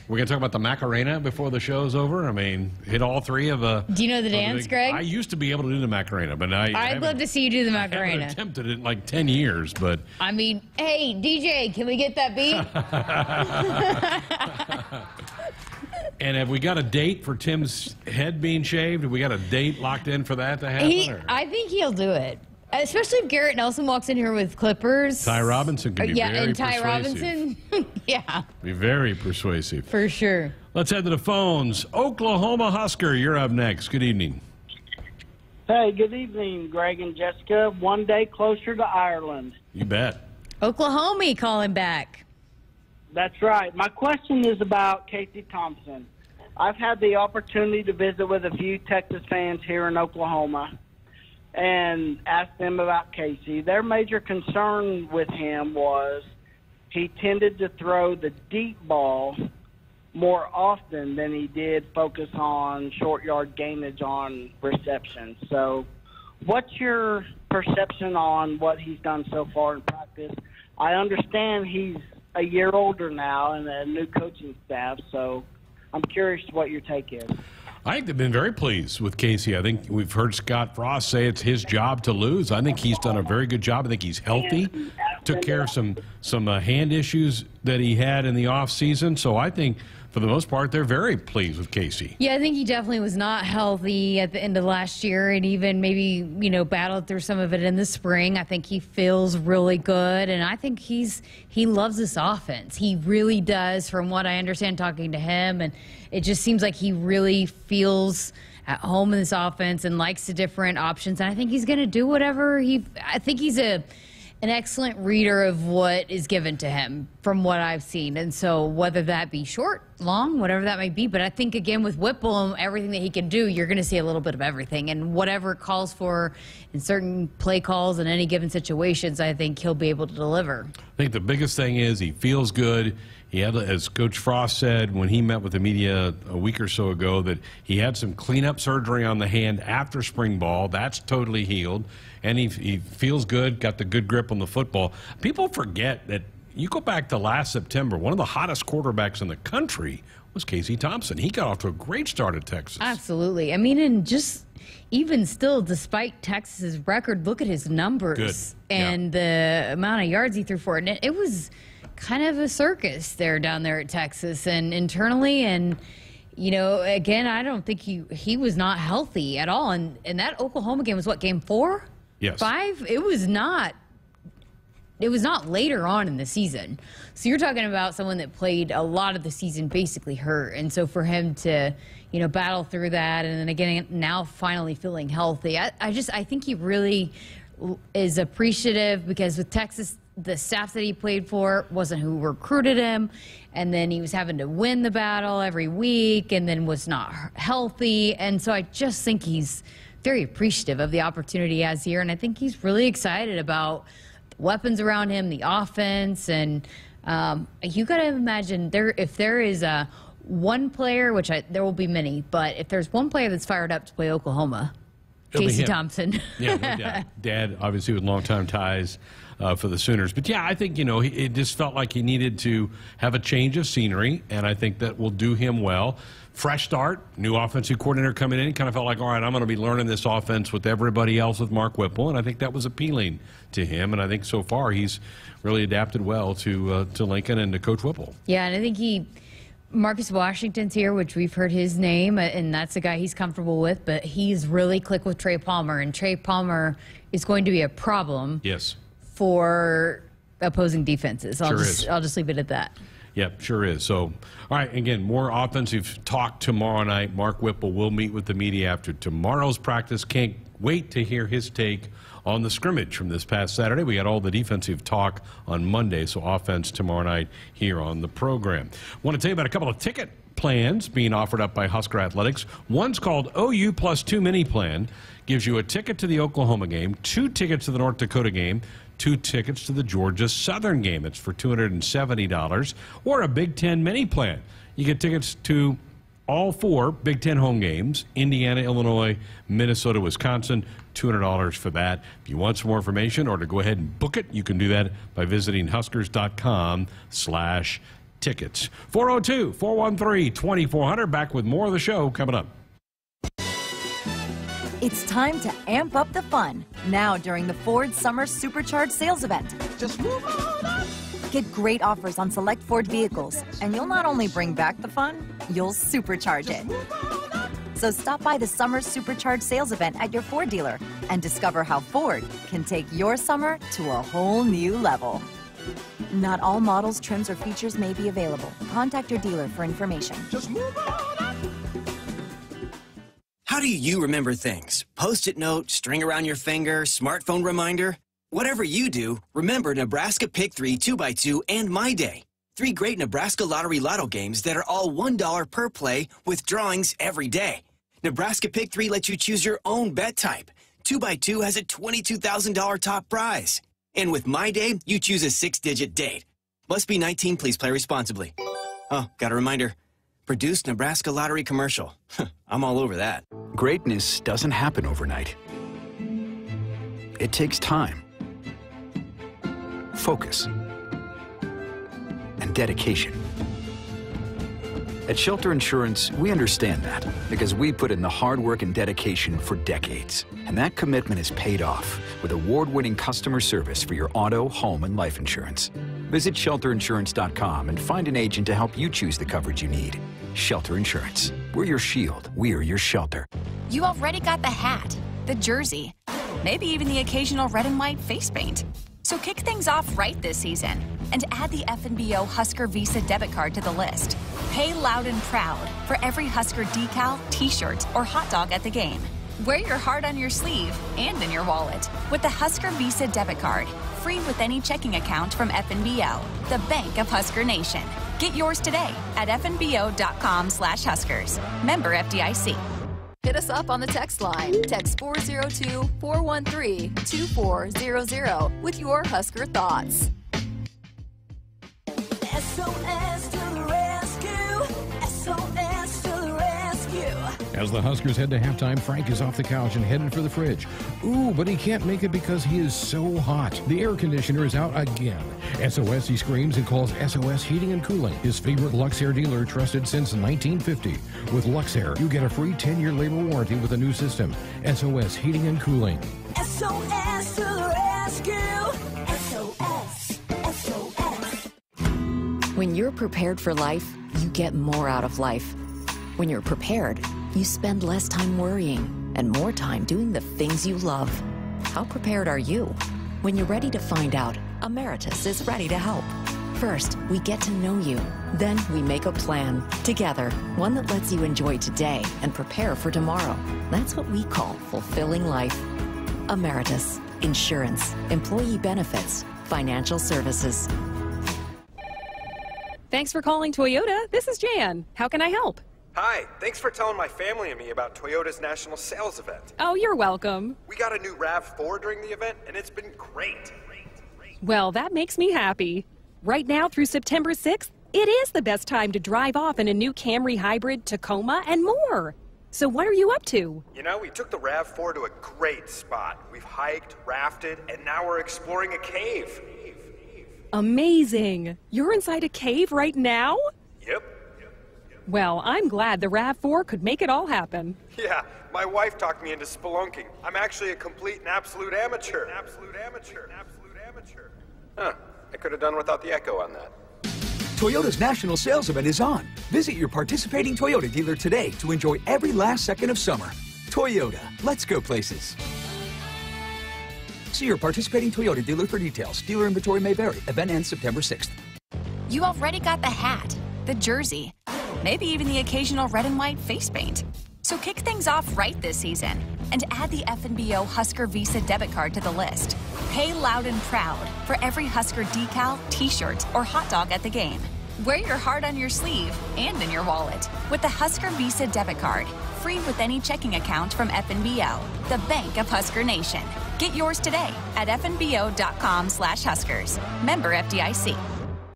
We're going to talk about the Macarena before the show's over. I mean, hit all three of the. Do you know the dance, big- Greg? I used to be able to do the Macarena, but I. I I'd love to see you do the Macarena. I haven't attempted it in like 10 years, but I mean, hey, DJ, can we get that beat? and have we got a date for Tim's head being shaved? Have we got a date locked in for that to happen? he, I think he'll do it. Especially if Garrett Nelson walks in here with clippers. Ty Robinson can be yeah, very and Ty persuasive. Robinson. yeah, Be very persuasive. for sure. Let's head to the phones. Oklahoma Husker, you're up next. Good evening. Hey, good evening, Greg and Jessica. One day closer to Ireland. You bet. Oklahoma calling back. That's right. My question is about Casey Thompson. I've had the opportunity to visit with a few Texas fans here in Oklahoma and ask them about Casey. Their major concern with him was he tended to throw the deep ball more often than he did focus on short yard gainage on reception. So, what's your perception on what he's done so far in practice? I understand he's a year older now and a new coaching staff, so I'm curious what your take is. I think they've been very pleased with Casey. I think we've heard Scott Frost say it's his job to lose. I think he's done a very good job. I think he's healthy. Took care of some some uh, hand issues that he had in the off season. So I think for the most part they're very pleased with Casey. Yeah, I think he definitely was not healthy at the end of last year and even maybe, you know, battled through some of it in the spring. I think he feels really good and I think he's he loves this offense. He really does from what I understand talking to him and it just seems like he really feels at home in this offense and likes the different options and I think he's going to do whatever he I think he's a an excellent reader of what is given to him from what I've seen. And so, whether that be short, long, whatever that might be, but I think again with Whipple and everything that he can do, you're going to see a little bit of everything. And whatever calls for in certain play calls in any given situations, I think he'll be able to deliver. I think the biggest thing is he feels good. He had, as Coach Frost said when he met with the media a week or so ago, that he had some cleanup surgery on the hand after spring ball. That's totally healed, and he, he feels good. Got the good grip on the football. People forget that you go back to last September. One of the hottest quarterbacks in the country was Casey Thompson. He got off to a great start at Texas. Absolutely. I mean, and just even still, despite Texas's record, look at his numbers Good. and the amount of yards he threw for it. And it, it was kind of a circus there down there at Texas and internally and you know again I don't think he he was not healthy at all and and that Oklahoma game was what game 4 Yes. 5 it was not it was not later on in the season. So you're talking about someone that played a lot of the season basically hurt. And so for him to, you know, battle through that and then again now finally feeling healthy, I, I just I think he really is appreciative because with Texas the staff that he played for wasn't who recruited him and then he was having to win the battle every week and then was not healthy and so I just think he's very appreciative of the opportunity he has here and I think he's really excited about weapons around him, the offense, and um, you got to imagine there if there is a one player, which I, there will be many, but if there's one player that's fired up to play Oklahoma, Casey. Thompson. yeah, no doubt. Dad, obviously, with longtime ties uh, for the Sooners. But yeah, I think, you know, he, it just felt like he needed to have a change of scenery, and I think that will do him well. Fresh start, new offensive coordinator coming in. Kind of felt like, all right, I'm going to be learning this offense with everybody else with Mark Whipple, and I think that was appealing to him. And I think so far he's really adapted well to uh, to Lincoln and to Coach Whipple. Yeah, and I think he Marcus Washington's here, which we've heard his name, and that's a guy he's comfortable with, but he's really clicked with Trey Palmer, and Trey Palmer is going to be a problem Yes. for opposing defenses. I'll Sure just is. I'll just leave it at that. Yep, sure is. So, all right, again, more offensive talk tomorrow night. Mark Whipple will meet with the media after tomorrow's practice. Can't wait to hear his take on the scrimmage from this past Saturday. We got all the defensive talk on Monday, so offense tomorrow night here on the program. Want to tell you about a couple of ticket plans being offered up by Husker Athletics. One's called OU Plus Two Mini Plan, gives you a ticket to the Oklahoma game, two tickets to the North Dakota game, two tickets to the Georgia Southern game. It's for $270. Or a Big Ten mini plan. You get tickets to all four Big Ten home games Indiana, Illinois, Minnesota, Wisconsin. $200 for that. If you want some more information or to go ahead and book it, you can do that by visiting huskers.com slash tickets. 402-413-2400. Back with more of the show coming up. It's time to amp up the fun now during the Ford Summer Supercharged sales event. Just move on up. Get great offers on select Ford vehicles, and you'll not only bring back the fun, you'll supercharge it. So stop by the Summer Supercharged sales event at your Ford dealer and discover how Ford can take your summer to a whole new level. Not all models, trims, or features may be available. Contact your dealer for information. Just move on. How do you remember things? Post it note, string around your finger, smartphone reminder? Whatever you do, remember Nebraska Pick 3 2x2 and My Day. Three great Nebraska Lottery Lotto games that are all $1 per play with drawings every day. Nebraska Pick 3 lets you choose your own bet type. 2x2 has a $22,000 top prize. And with My Day, you choose a six digit date. Must be 19, please play responsibly. Oh, got a reminder. Produced Nebraska Lottery commercial. I'm all over that. Greatness doesn't happen overnight. It takes time, focus, and dedication. At Shelter Insurance, we understand that because we put in the hard work and dedication for decades. And that commitment is paid off with award winning customer service for your auto, home, and life insurance. Visit shelterinsurance.com and find an agent to help you choose the coverage you need. Shelter Insurance. We're your shield, we're your shelter. You already got the hat, the jersey, maybe even the occasional red and white face paint. So kick things off right this season and add the FNBO Husker Visa debit card to the list. Pay loud and proud for every Husker decal, t-shirt, or hot dog at the game. Wear your heart on your sleeve and in your wallet with the Husker Visa debit card, free with any checking account from FNBO, the bank of Husker Nation. Get yours today at fnbo.com slash huskers. Member FDIC. Hit us up on the text line. Text 402 413 2400 with your Husker thoughts. As the Huskers head to halftime, Frank is off the couch and headed for the fridge. Ooh, but he can't make it because he is so hot. The air conditioner is out again. SOS, he screams and calls SOS Heating and Cooling, his favorite Luxaire dealer trusted since 1950. With Luxaire, you get a free 10 year labor warranty with a new system. SOS Heating and Cooling. SOS to the rescue! SOS! SOS! When you're prepared for life, you get more out of life. When you're prepared, you spend less time worrying and more time doing the things you love. How prepared are you? When you're ready to find out, Ameritas is ready to help. First, we get to know you. Then we make a plan together, one that lets you enjoy today and prepare for tomorrow. That's what we call fulfilling life. Ameritas, insurance, employee benefits, financial services. Thanks for calling Toyota. This is Jan. How can I help? Hi, thanks for telling my family and me about Toyota's national sales event. Oh, you're welcome. We got a new RAV4 during the event, and it's been great. Well, that makes me happy. Right now through September 6th, it is the best time to drive off in a new Camry Hybrid, Tacoma, and more. So what are you up to? You know, we took the RAV4 to a great spot. We've hiked, rafted, and now we're exploring a cave. Amazing. You're inside a cave right now? Yep. Well, I'm glad the RAV4 could make it all happen. Yeah, my wife talked me into spelunking. I'm actually a complete and absolute amateur. Absolute amateur. Absolute amateur. Huh. I could have done without the echo on that. Toyota's national sales event is on. Visit your participating Toyota dealer today to enjoy every last second of summer. Toyota, let's go places. See your participating Toyota dealer for details. Dealer inventory may vary. Event ends September 6th. You already got the hat, the jersey, maybe even the occasional red and white face paint. So kick things off right this season and add the FNBO Husker Visa debit card to the list. Pay loud and proud for every Husker decal, t-shirt, or hot dog at the game. Wear your heart on your sleeve and in your wallet with the Husker Visa debit card, free with any checking account from FNBO, the bank of Husker Nation. Get yours today at fnbo.com slash huskers. Member FDIC.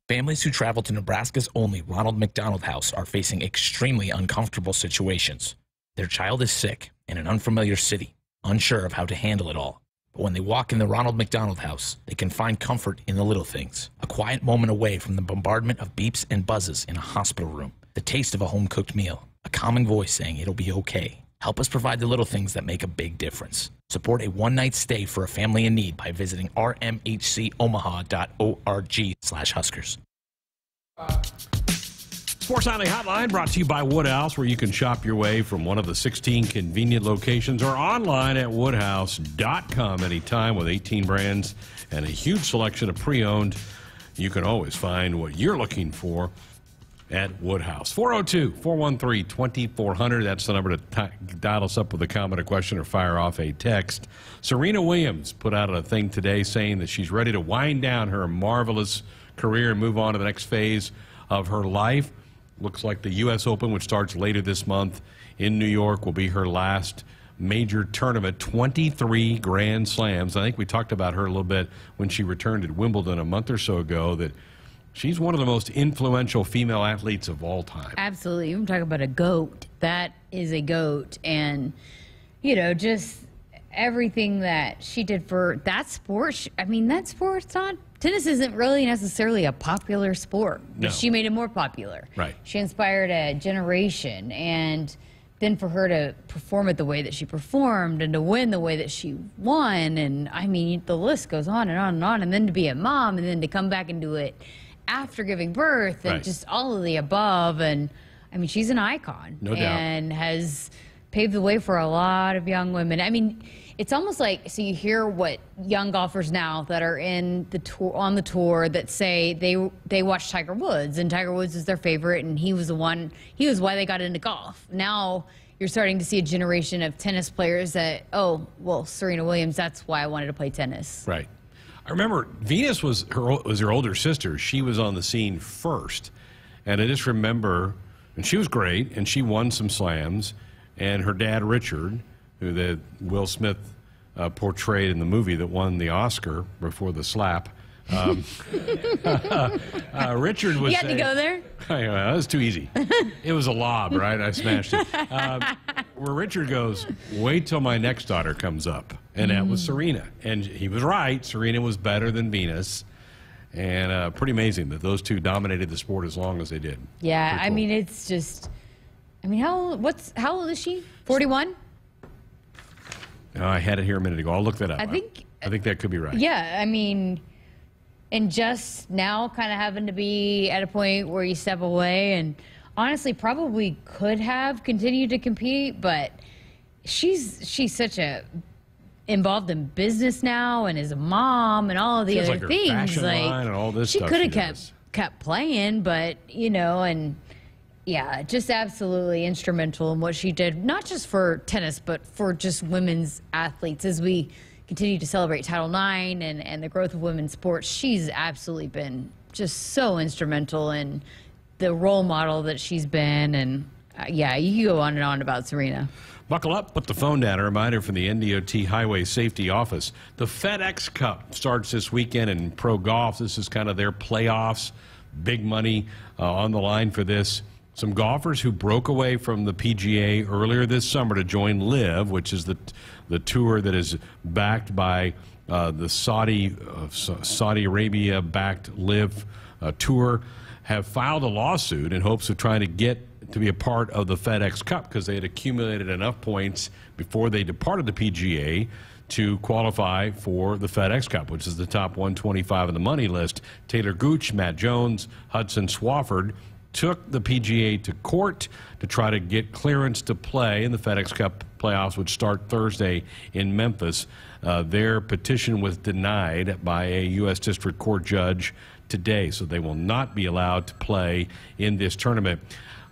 Families who travel to Nebraska's only Ronald McDonald House are facing extremely uncomfortable situations. Their child is sick in an unfamiliar city, unsure of how to handle it all. But when they walk in the Ronald McDonald House, they can find comfort in the little things. A quiet moment away from the bombardment of beeps and buzzes in a hospital room, the taste of a home cooked meal, a calming voice saying it'll be okay. Help us provide the little things that make a big difference. Support a one night stay for a family in need by visiting rmhcomaha.org slash huskers. Sports Nightly Hotline brought to you by Woodhouse, where you can shop your way from one of the 16 convenient locations or online at woodhouse.com anytime with 18 brands and a huge selection of pre owned. You can always find what you're looking for at Woodhouse. 402 413 2400. That's the number to dial us up with a comment or question or fire off a text. Serena Williams put out a thing today saying that she's ready to wind down her marvelous career and move on to the next phase of her life. Looks like the U.S. Open, which starts later this month in New York, will be her last major tournament 23 Grand Slams. I think we talked about her a little bit when she returned at Wimbledon a month or so ago that she's one of the most influential female athletes of all time. Absolutely. I'm talking about a goat. That is a goat. And, you know, just everything that she did for that sport. I mean, that sport's not, tennis isn't really necessarily a popular sport, but No. she made it more popular. Right. She inspired a generation. And then for her to perform it the way that she performed and to win the way that she won. And I mean, the list goes on and on and on. And then to be a mom and then to come back and do it after giving birth and Right. just all of the above. And I mean, she's an icon No doubt. and has paved the way for a lot of young women. I mean, it's almost like so you hear what young golfers now that are in the tour on the tour that say they they watch Tiger Woods and Tiger Woods is their favorite and he was the one he was why they got into golf. Now you're starting to see a generation of tennis players that oh well Serena Williams that's why I wanted to play tennis. Right. I remember Venus was her was her older sister. She was on the scene first, and I just remember, and she was great, and she won some slams. And her dad Richard, who the Will Smith uh, portrayed in the movie that won the Oscar before the slap. Um, uh, Richard was. You had to go there? I that was too easy. it was a lob, right? I smashed it. Um, where Richard goes, wait till my next daughter comes up. And that was Mm. Serena. And he was right. Serena was better than Venus. And uh, pretty amazing that those two dominated the sport as long as they did. Yeah, Pretty I cool. mean it's just I mean how old, what's how old is she? 41? Uh, I had it here a minute ago. I'll look that up. I think- I think that could be right. Yeah, I mean, and just now kind of having to be at a point where you step away and honestly probably could have continued to compete, but she's she's such a involved in business now and is a mom and all of the She other like, things. fashion line and all this she could have kept does. kept playing, but you know, and yeah, just absolutely instrumental in what she did, not just for tennis, but for just women's athletes as we continue to celebrate Title IX and, and the growth of women's sports. She's absolutely been just so instrumental in the role model that she's been. And uh, yeah, you can go on and on about Serena. Buckle up, put the phone down. A reminder from the NDOT Highway Safety Office. The FedEx Cup starts this weekend in pro golf. This is kind of their playoffs. Big money uh, on the line for this. Some golfers who broke away from the PGA earlier this summer to join LIV, which is the the tour that is backed by uh, the Saudi uh, Saudi Arabia backed LIV uh, tour, have filed a lawsuit in hopes of trying to get to be a part of the FedEx Cup because they had accumulated enough points before they departed the PGA to qualify for the FedEx Cup, which is the top 125 on the money list. Taylor Gooch, Matt Jones, Hudson Swafford took the PGA to court to try to get clearance to play in the FedEx Cup playoffs, which start Thursday in Memphis. Uh, their petition was denied by a U.S. District Court judge today, so they will not be allowed to play in this tournament.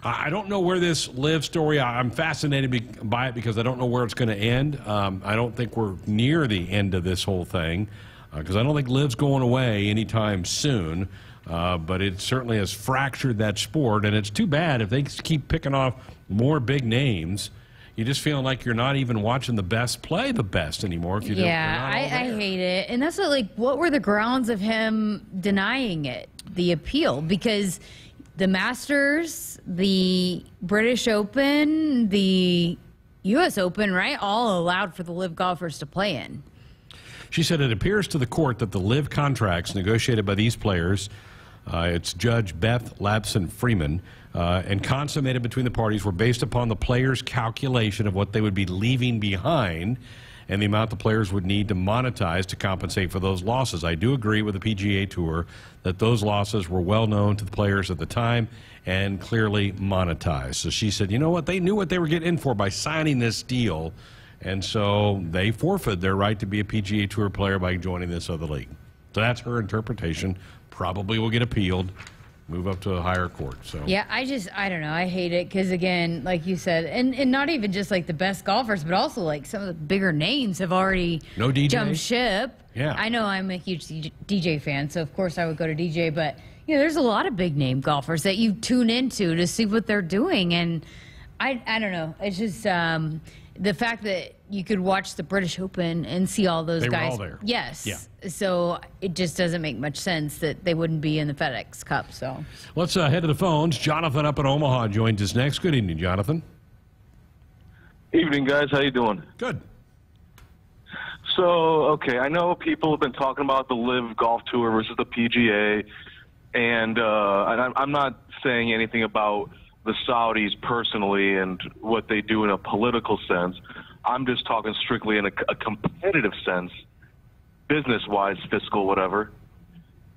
I don't know where this LIV story. I'm fascinated by it because I don't know where it's going to end. Um, I don't think we're near the end of this whole thing because I don't think LIV's going away anytime soon. Uh, but it certainly has fractured that sport, and it's too bad if they keep picking off more big names. You just feel like you're not even watching the best play the best anymore. If you yeah, I, I hate it. And that's what, like, what were the grounds of him denying it, the appeal? Because the Masters, the British Open, the U.S. Open, right, all allowed for the LIV golfers to play in. She said it appears to the court that the LIV contracts negotiated by these players, uh, it's Judge Beth Labson Freeman, uh, and consummated between the parties were based upon the players' calculation of what they would be leaving behind and the amount the players would need to monetize to compensate for those losses. I do agree with the PGA Tour that those losses were well known to the players at the time and clearly monetized. So she said, you know what? They knew what they were getting in for by signing this deal. And so they forfeited their right to be a PGA Tour player by joining this other league. So that's her interpretation. Probably will get appealed, move up to a higher court. So Yeah, I just I don't know. I hate it because again, like you said, and and not even just like the best golfers, but also like some of the bigger names have already No DJ? jumped ship. Yeah. I know I'm a huge DJ DJ fan, so of course I would go to DJ. But you know, there's a lot of big name golfers that you tune into to see what they're doing, and I I don't know. It's just um, the fact that you could watch the British Open and see all those They were guys. all there. Yes. Yeah. So it just doesn't make much sense that they wouldn't be in the FedEx Cup. So. let's uh, head to the phones. Jonathan up in Omaha joins us next. Good evening, Jonathan. Evening, guys. How you doing? Good. So, okay, I know people have been talking about the LIV Golf Tour versus the PGA, and uh, and I'm, I'm not saying anything about the Saudis personally and what they do in a political sense. I'm just talking strictly in a, a competitive sense, business-wise, fiscal, whatever.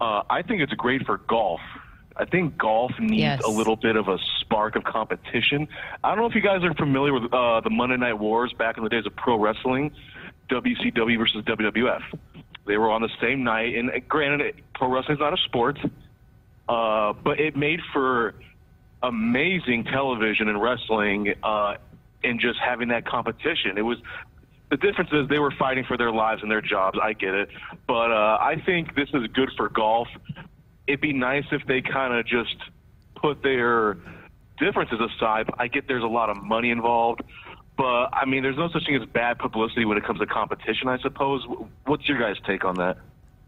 Uh, I think it's great for golf. I think golf needs Yes. a little bit of a spark of competition. I don't know if you guys are familiar with uh, the Monday Night Wars back in the days of pro wrestling, WCW versus WWF. They were on the same night, and granted, pro wrestling is not a sport, uh, but it made for amazing television and wrestling, uh, and just having that competition. It was the difference is they were fighting for their lives and their jobs. I get it, but uh, I think this is good for golf. It'd be nice if they kind of just put their differences aside. I get there's a lot of money involved, but I mean, there's no such thing as bad publicity when it comes to competition. I suppose. What's your guys' take on that?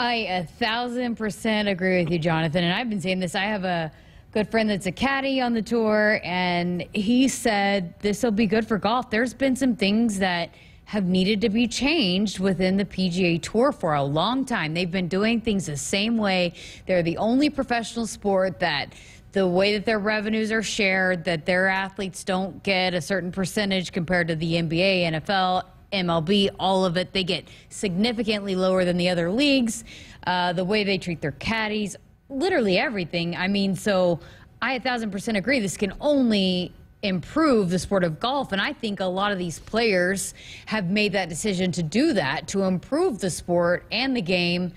I a thousand percent agree with you, Jonathan. And I've been saying this. I have a good friend that's a caddy on the tour, and he said this will be good for golf. There's been some things that have needed to be changed within the PGA Tour for a long time. They've been doing things the same way. They're the only professional sport that the way that their revenues are shared, that their athletes don't get a certain percentage compared to the NBA, NFL, MLB, all of it, they get significantly lower than the other leagues. Uh, the way they treat their caddies, literally everything. I mean, so I a thousand percent agree. This can only improve the sport of golf. And I think a lot of these players have made that decision to do that, to improve the sport and the game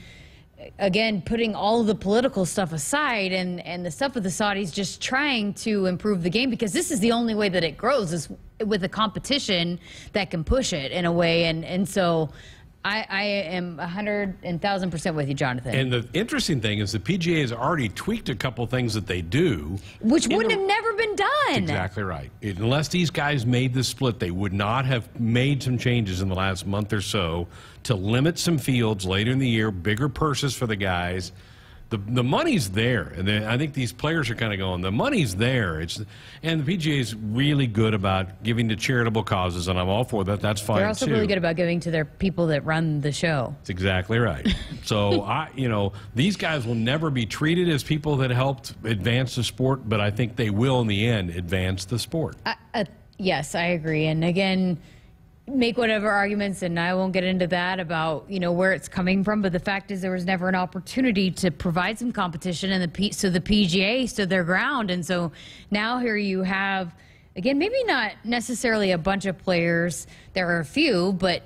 again putting all of the political stuff aside and and the stuff with the Saudis just trying to improve the game because this is the only way that it grows is with a competition that can push it in a way and and so I, I am a hundred and thousand percent with you, Jonathan. And the interesting thing is the PGA has already tweaked a couple things that they do. which wouldn't have never been done. Exactly right. Unless these guys made the split, they would not have made some changes in the last month or so to limit some fields later in the year, bigger purses for the guys. The, the money's there, and I think these players are kind of going. The money's there. It's and the PGA is really good about giving to charitable causes, and I'm all for that. That's fine They're also too. really good about giving to their people that run the show. That's exactly right. So I, you know, these guys will never be treated as people that helped advance the sport, but I think they will in the end advance the sport. I, uh, yes, I agree. And again, make whatever arguments, and I won't get into that about you know where it's coming from. But the fact is, there was never an opportunity to provide some competition, and the P- so the PGA stood their ground, and so now here you have again maybe not necessarily a bunch of players. There are a few, but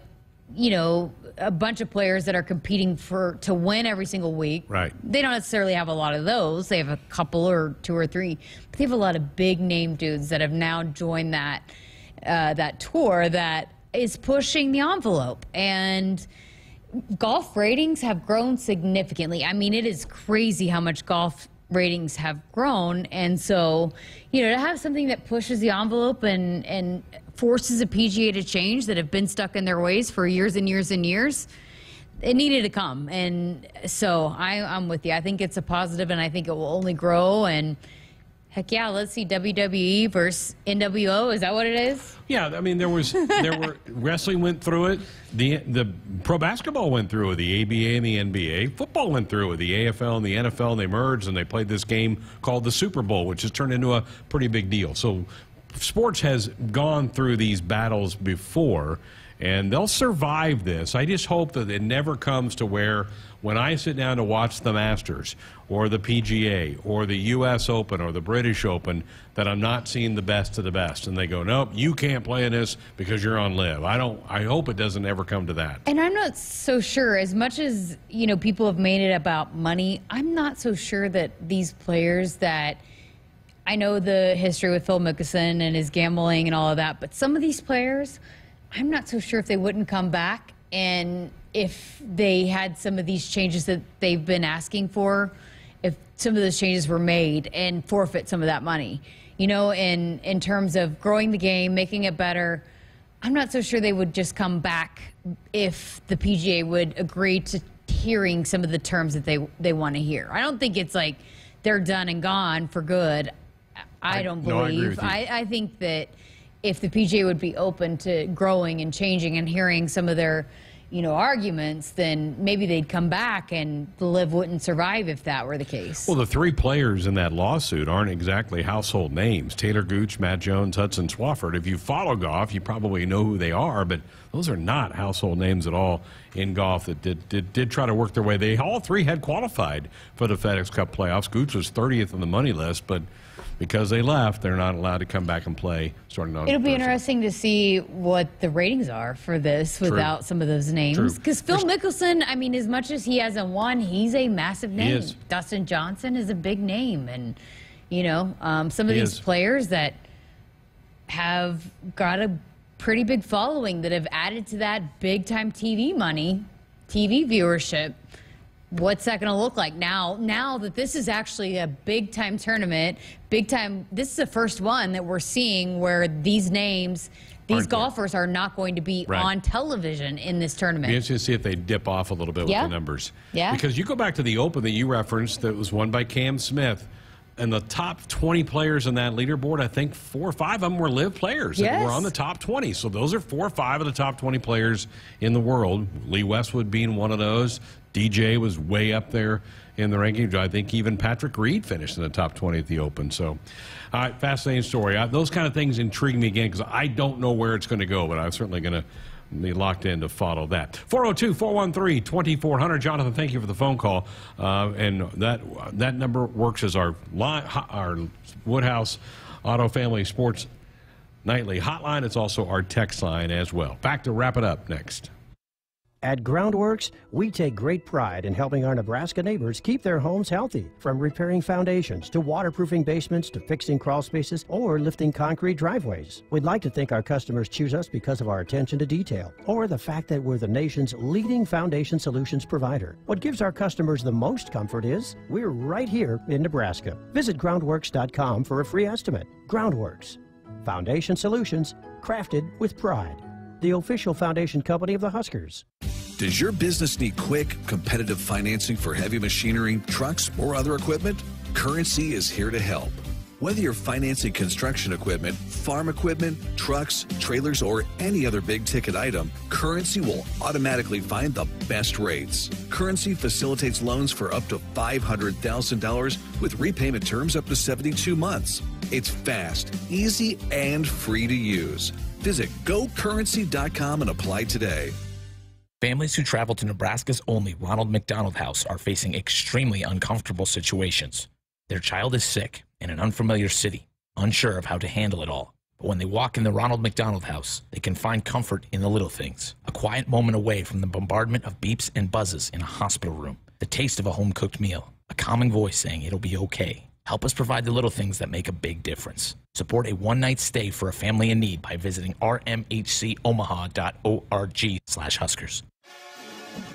you know a bunch of players that are competing for to win every single week. Right. They don't necessarily have a lot of those. They have a couple or two or three, but they have a lot of big name dudes that have now joined that uh, that tour that is pushing the envelope and golf ratings have grown significantly. I mean, it is crazy how much golf ratings have grown and so you know to have something that pushes the envelope and and forces a PGA to change that have been stuck in their ways for years and years and years it needed to come and so I, I'm with you I think it's a positive and I think it will only grow and heck yeah let's see WWE versus NWO is that what it is Yeah, I mean there was there were wrestling went through it. The the pro basketball went through it. The ABA and the NBA. Football went through it. The AFL and the NFL. And they merged and they played this game called the Super Bowl, which has turned into a pretty big deal. So sports has gone through these battles before. And they'll survive this. I just hope that it never comes to where when I sit down to watch the Masters or the PGA or the U.S. Open or the British Open, that I'm not seeing the best of the best. And they go, nope, you can't play in this because you're on LIV. I don't. I hope it doesn't ever come to that. And I'm not so sure. As much as you know, people have made it about money. I'm not so sure that these players that I know the history with Phil Mickelson and his gambling and all of that, but some of these players, I'm not so sure if they wouldn't come back and if they had some of these changes that they've been asking for, if some of those changes were made and forfeit some of that money. You know, in in terms of growing the game, making it better. I'm not so sure they would just come back if the PGA would agree to hearing some of the terms that they they want to hear. I don't think it's like they're done and gone for good. I, I- don't no, I believe. with you. I, I think that if the PGA would be open to growing and changing and hearing some of their, you know, arguments, then maybe they'd come back and the LIV wouldn't survive if that were the case. Well, the three players in that lawsuit aren't exactly household names Taylor Gooch, Matt Jones, Hudson Swafford. If you follow golf, you probably know who they are, but those are not household names at all in golf that did, did, did try to work their way. They all three had qualified for the FedEx Cup playoffs. Gooch was 30th on the money list, but because they left, they're not allowed to come back and play starting on It'll be Thursday. interesting to see what the ratings are for this True. without some of those names. Because Phil Mickelson, I mean, as much as he hasn't won, he's a massive name. is. Dustin Johnson is a big name. And, you know, um, some of He these is. players that have got a pretty big following that have added to that big time TV money, TV viewership. What's that going to look like now? Now that this is actually a big time tournament, big time. This is the first one that we're seeing where these names, these Aren't there. golfers are not going to be Right. on television in this tournament. Be interesting to see if they dip off a little bit Yeah. with the numbers. Yeah. Because you go back to the Open that you referenced that was won by Cam Smith, and the top 20 players in that leaderboard, I think four or five of them were LIV players that Yes. were on the top 20. So those are four or five of the top 20 players in the world. Lee Westwood being one of those. DJ was way up there in the rankings. I think even Patrick Reed finished in the top 20 at the Open. So, all right, fascinating story. Uh, those kind of things intrigue me again because I don't know where it's going to go, but I'm certainly going to be locked in to follow that. 402 413 2400. Jonathan, thank you for the phone call. Uh, and that that number works as our, line, our Woodhouse Auto Family Sports Nightly hotline. It's also our text line as well. Back to wrap it up next. At Groundworks, we take great pride in helping our Nebraska neighbors keep their homes healthy. From repairing foundations to waterproofing basements to fixing crawl spaces or lifting concrete driveways. We'd like to think our customers choose us because of our attention to detail or the fact that we're the nation's leading foundation solutions provider. What gives our customers the most comfort is we're right here in Nebraska. Visit groundworks.com for a free estimate. Groundworks, foundation solutions crafted with pride. The official foundation company of the Huskers. Does your business need quick, competitive financing for heavy machinery, trucks, or other equipment? Currency is here to help. Whether you're financing construction equipment, farm equipment, trucks, trailers, or any other big ticket item, Currency will automatically find the best rates. Currency facilitates loans for up to $500,000 with repayment terms up to 72 months. It's fast, easy, and free to use. Visit gocurrency.com and apply today. Families who travel to Nebraska's only Ronald McDonald House are facing extremely uncomfortable situations. Their child is sick in an unfamiliar city, unsure of how to handle it all. But when they walk in the Ronald McDonald House, they can find comfort in the little things. A quiet moment away from the bombardment of beeps and buzzes in a hospital room, the taste of a home cooked meal, a calming voice saying it'll be okay. Help us provide the little things that make a big difference. Support a one-night stay for a family in need by visiting rmhcomaha.org slash huskers.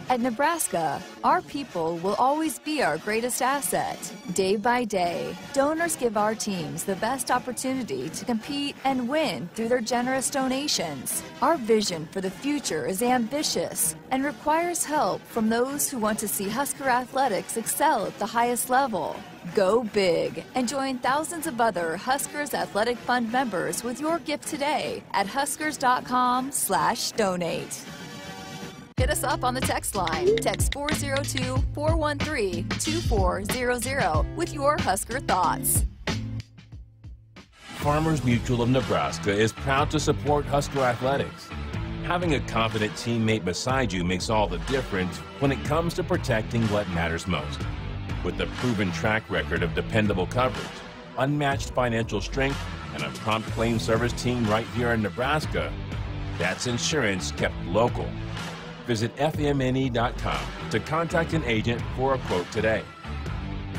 At Nebraska, our people will always be our greatest asset. Day by day, donors give our teams the best opportunity to compete and win through their generous donations. Our vision for the future is ambitious and requires help from those who want to see Husker athletics excel at the highest level. Go big and join thousands of other Huskers Athletic Fund members with your gift today at huskers.com slash donate. Hit us up on the text line. Text 402 413 2400 with your Husker thoughts. Farmers Mutual of Nebraska is proud to support Husker athletics. Having a confident teammate beside you makes all the difference when it comes to protecting what matters most. With a proven track record of dependable coverage, unmatched financial strength, and a prompt claim service team right here in Nebraska, that's insurance kept local. Visit FMNE.com to contact an agent for a quote today.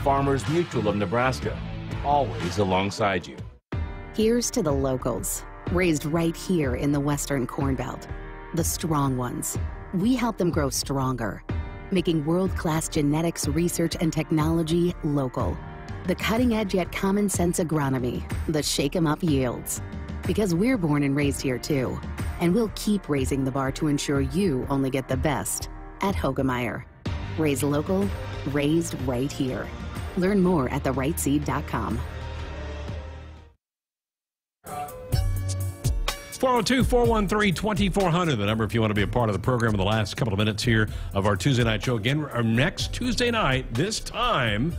Farmers Mutual of Nebraska, always alongside you. Here's to the locals, raised right here in the Western Corn Belt. The strong ones. We help them grow stronger, making world class genetics research and technology local. The cutting edge yet common sense agronomy, the shake-em-up yields. Because we're born and raised here too. And we'll keep raising the bar to ensure you only get the best at Hoegemeyer. Raised local, raised right here. Learn more at therightseed.com. 402 413 2400, the number if you want to be a part of the program in the last couple of minutes here of our Tuesday night show. Again, our next Tuesday night, this time,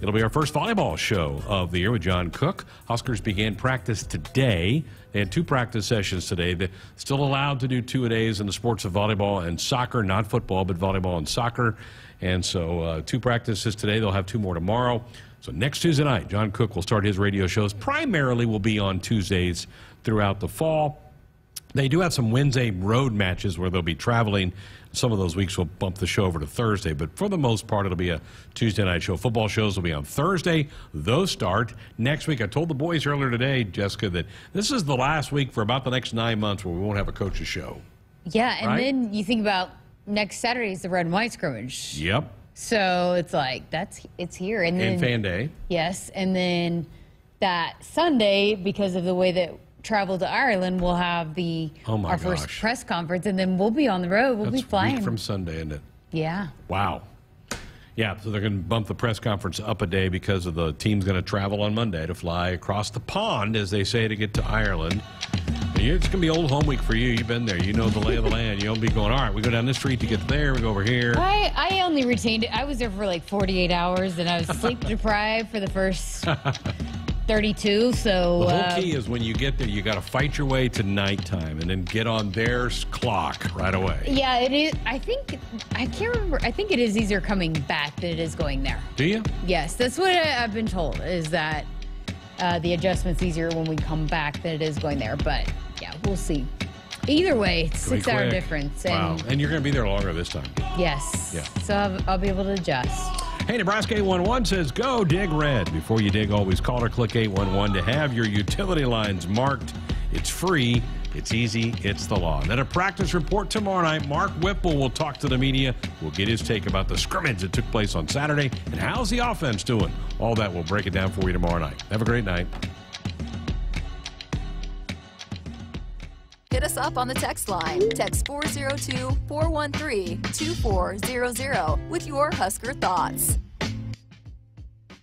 it'll be our first volleyball show of the year with John Cook. Huskers began practice today. They had two practice sessions today. They're still allowed to do two a days in the sports of volleyball and soccer, not football, but volleyball and soccer. And so, uh, two practices today. They'll have two more tomorrow. So, next Tuesday night, John Cook will start his radio shows. Primarily will be on Tuesdays throughout the fall. They do have some Wednesday road matches where they'll be traveling. Some of those weeks will bump the show over to Thursday, but for the most part, it'll be a Tuesday night show. Football shows will be on Thursday. Those start next week. I told the boys earlier today, Jessica, that this is the last week for about the next nine months where we won't have a coach's show. Yeah, and Right? then you think about next Saturday is the red and white scrimmage. Yep. So it's like that's it's here, and then And fan day. Yes, and then that Sunday, because of the way that travel to Ireland, we'll have the Oh our first press conference, and then we'll be on the road. We'll That's be flying. from Sunday, isn't it? yeah. Wow. Yeah, so they're going to bump the press conference up a day because of the team's going to travel on Monday to fly across the pond, as they say, to get to Ireland. It's going to be old home week for you. You've been there. You know the lay of the land. You'll be going, all right, we go down this street to get there. We go over here. I, I only retained it. I was there for like 48 hours, and I was sleep deprived for the first 32. So The uh, whole key is when you get there, you got to fight your way to nighttime and then get on their clock right away. yeah, it is. I think I can't remember. I think it is easier coming back than it is going there. Do you? Yes, that's what I, I've been told. Is that uh, the adjustment's easier when we come back than it is going there? But yeah, we'll see. Either way, it's six hour quick. difference, Wow. and And you're going to be there longer this time. yes, Yeah. so I'll, I'll be able to adjust. Hey, Nebraska 811 says go dig red. Before you dig, always call or click 811 to have your utility lines marked. It's free, it's easy, it's the law. Then a practice report tomorrow night. Mark Whipple will talk to the media. We'll get his take about the scrimmage that took place on Saturday and how's the offense doing. All that we'll break it down for you tomorrow night. Have a great night. Hit us up on the text line. Text 402 413 2400 with your Husker thoughts.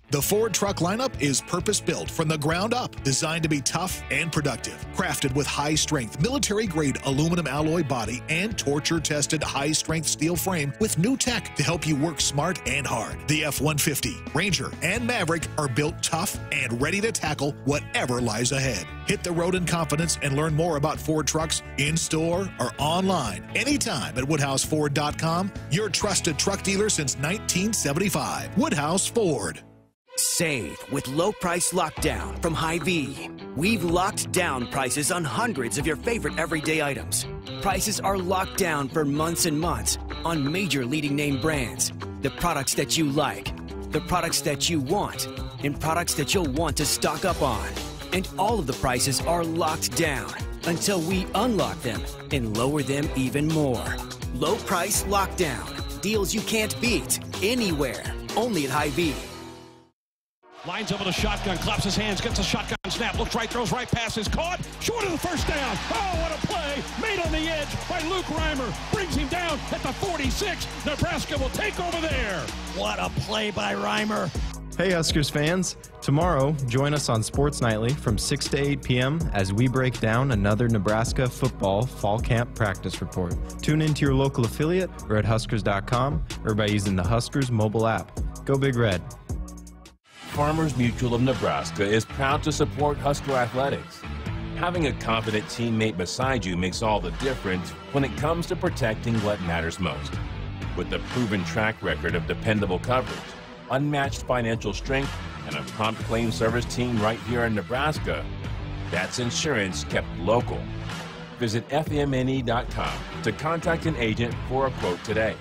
The Ford truck lineup is purpose built from the ground up, designed to be tough and productive. Crafted with high strength, military grade aluminum alloy body and torture tested high strength steel frame with new tech to help you work smart and hard. The F 150, Ranger, and Maverick are built tough and ready to tackle whatever lies ahead. Hit the road in confidence and learn more about Ford trucks in store or online anytime at WoodhouseFord.com, your trusted truck dealer since 1975. Woodhouse Ford. Save with low price lockdown from Hy-Vee. We've locked down prices on hundreds of your favorite everyday items. Prices are locked down for months and months on major leading name brands. The products that you like, the products that you want, and products that you'll want to stock up on. And all of the prices are locked down until we unlock them and lower them even more. Low price lockdown. Deals you can't beat anywhere. Only at Hy-Vee. Lines up with a shotgun, claps his hands, gets a shotgun snap, looks right, throws right, passes, caught, short of the first down. Oh, what a play! Made on the edge by Luke Reimer. Brings him down at the 46. Nebraska will take over there. What a play by Reimer. Hey Huskers fans! Tomorrow, join us on Sports Nightly from 6 to 8 p.m. as we break down another Nebraska football fall camp practice report. Tune in to your local affiliate or at Huskers.com or by using the Huskers mobile app. Go Big Red! Farmers Mutual of Nebraska is proud to support Husker athletics. Having a confident teammate beside you makes all the difference when it comes to protecting what matters most. With a proven track record of dependable coverage, unmatched financial strength, and a prompt claim service team right here in Nebraska, that's insurance kept local. Visit FMNE.com to contact an agent for a quote today.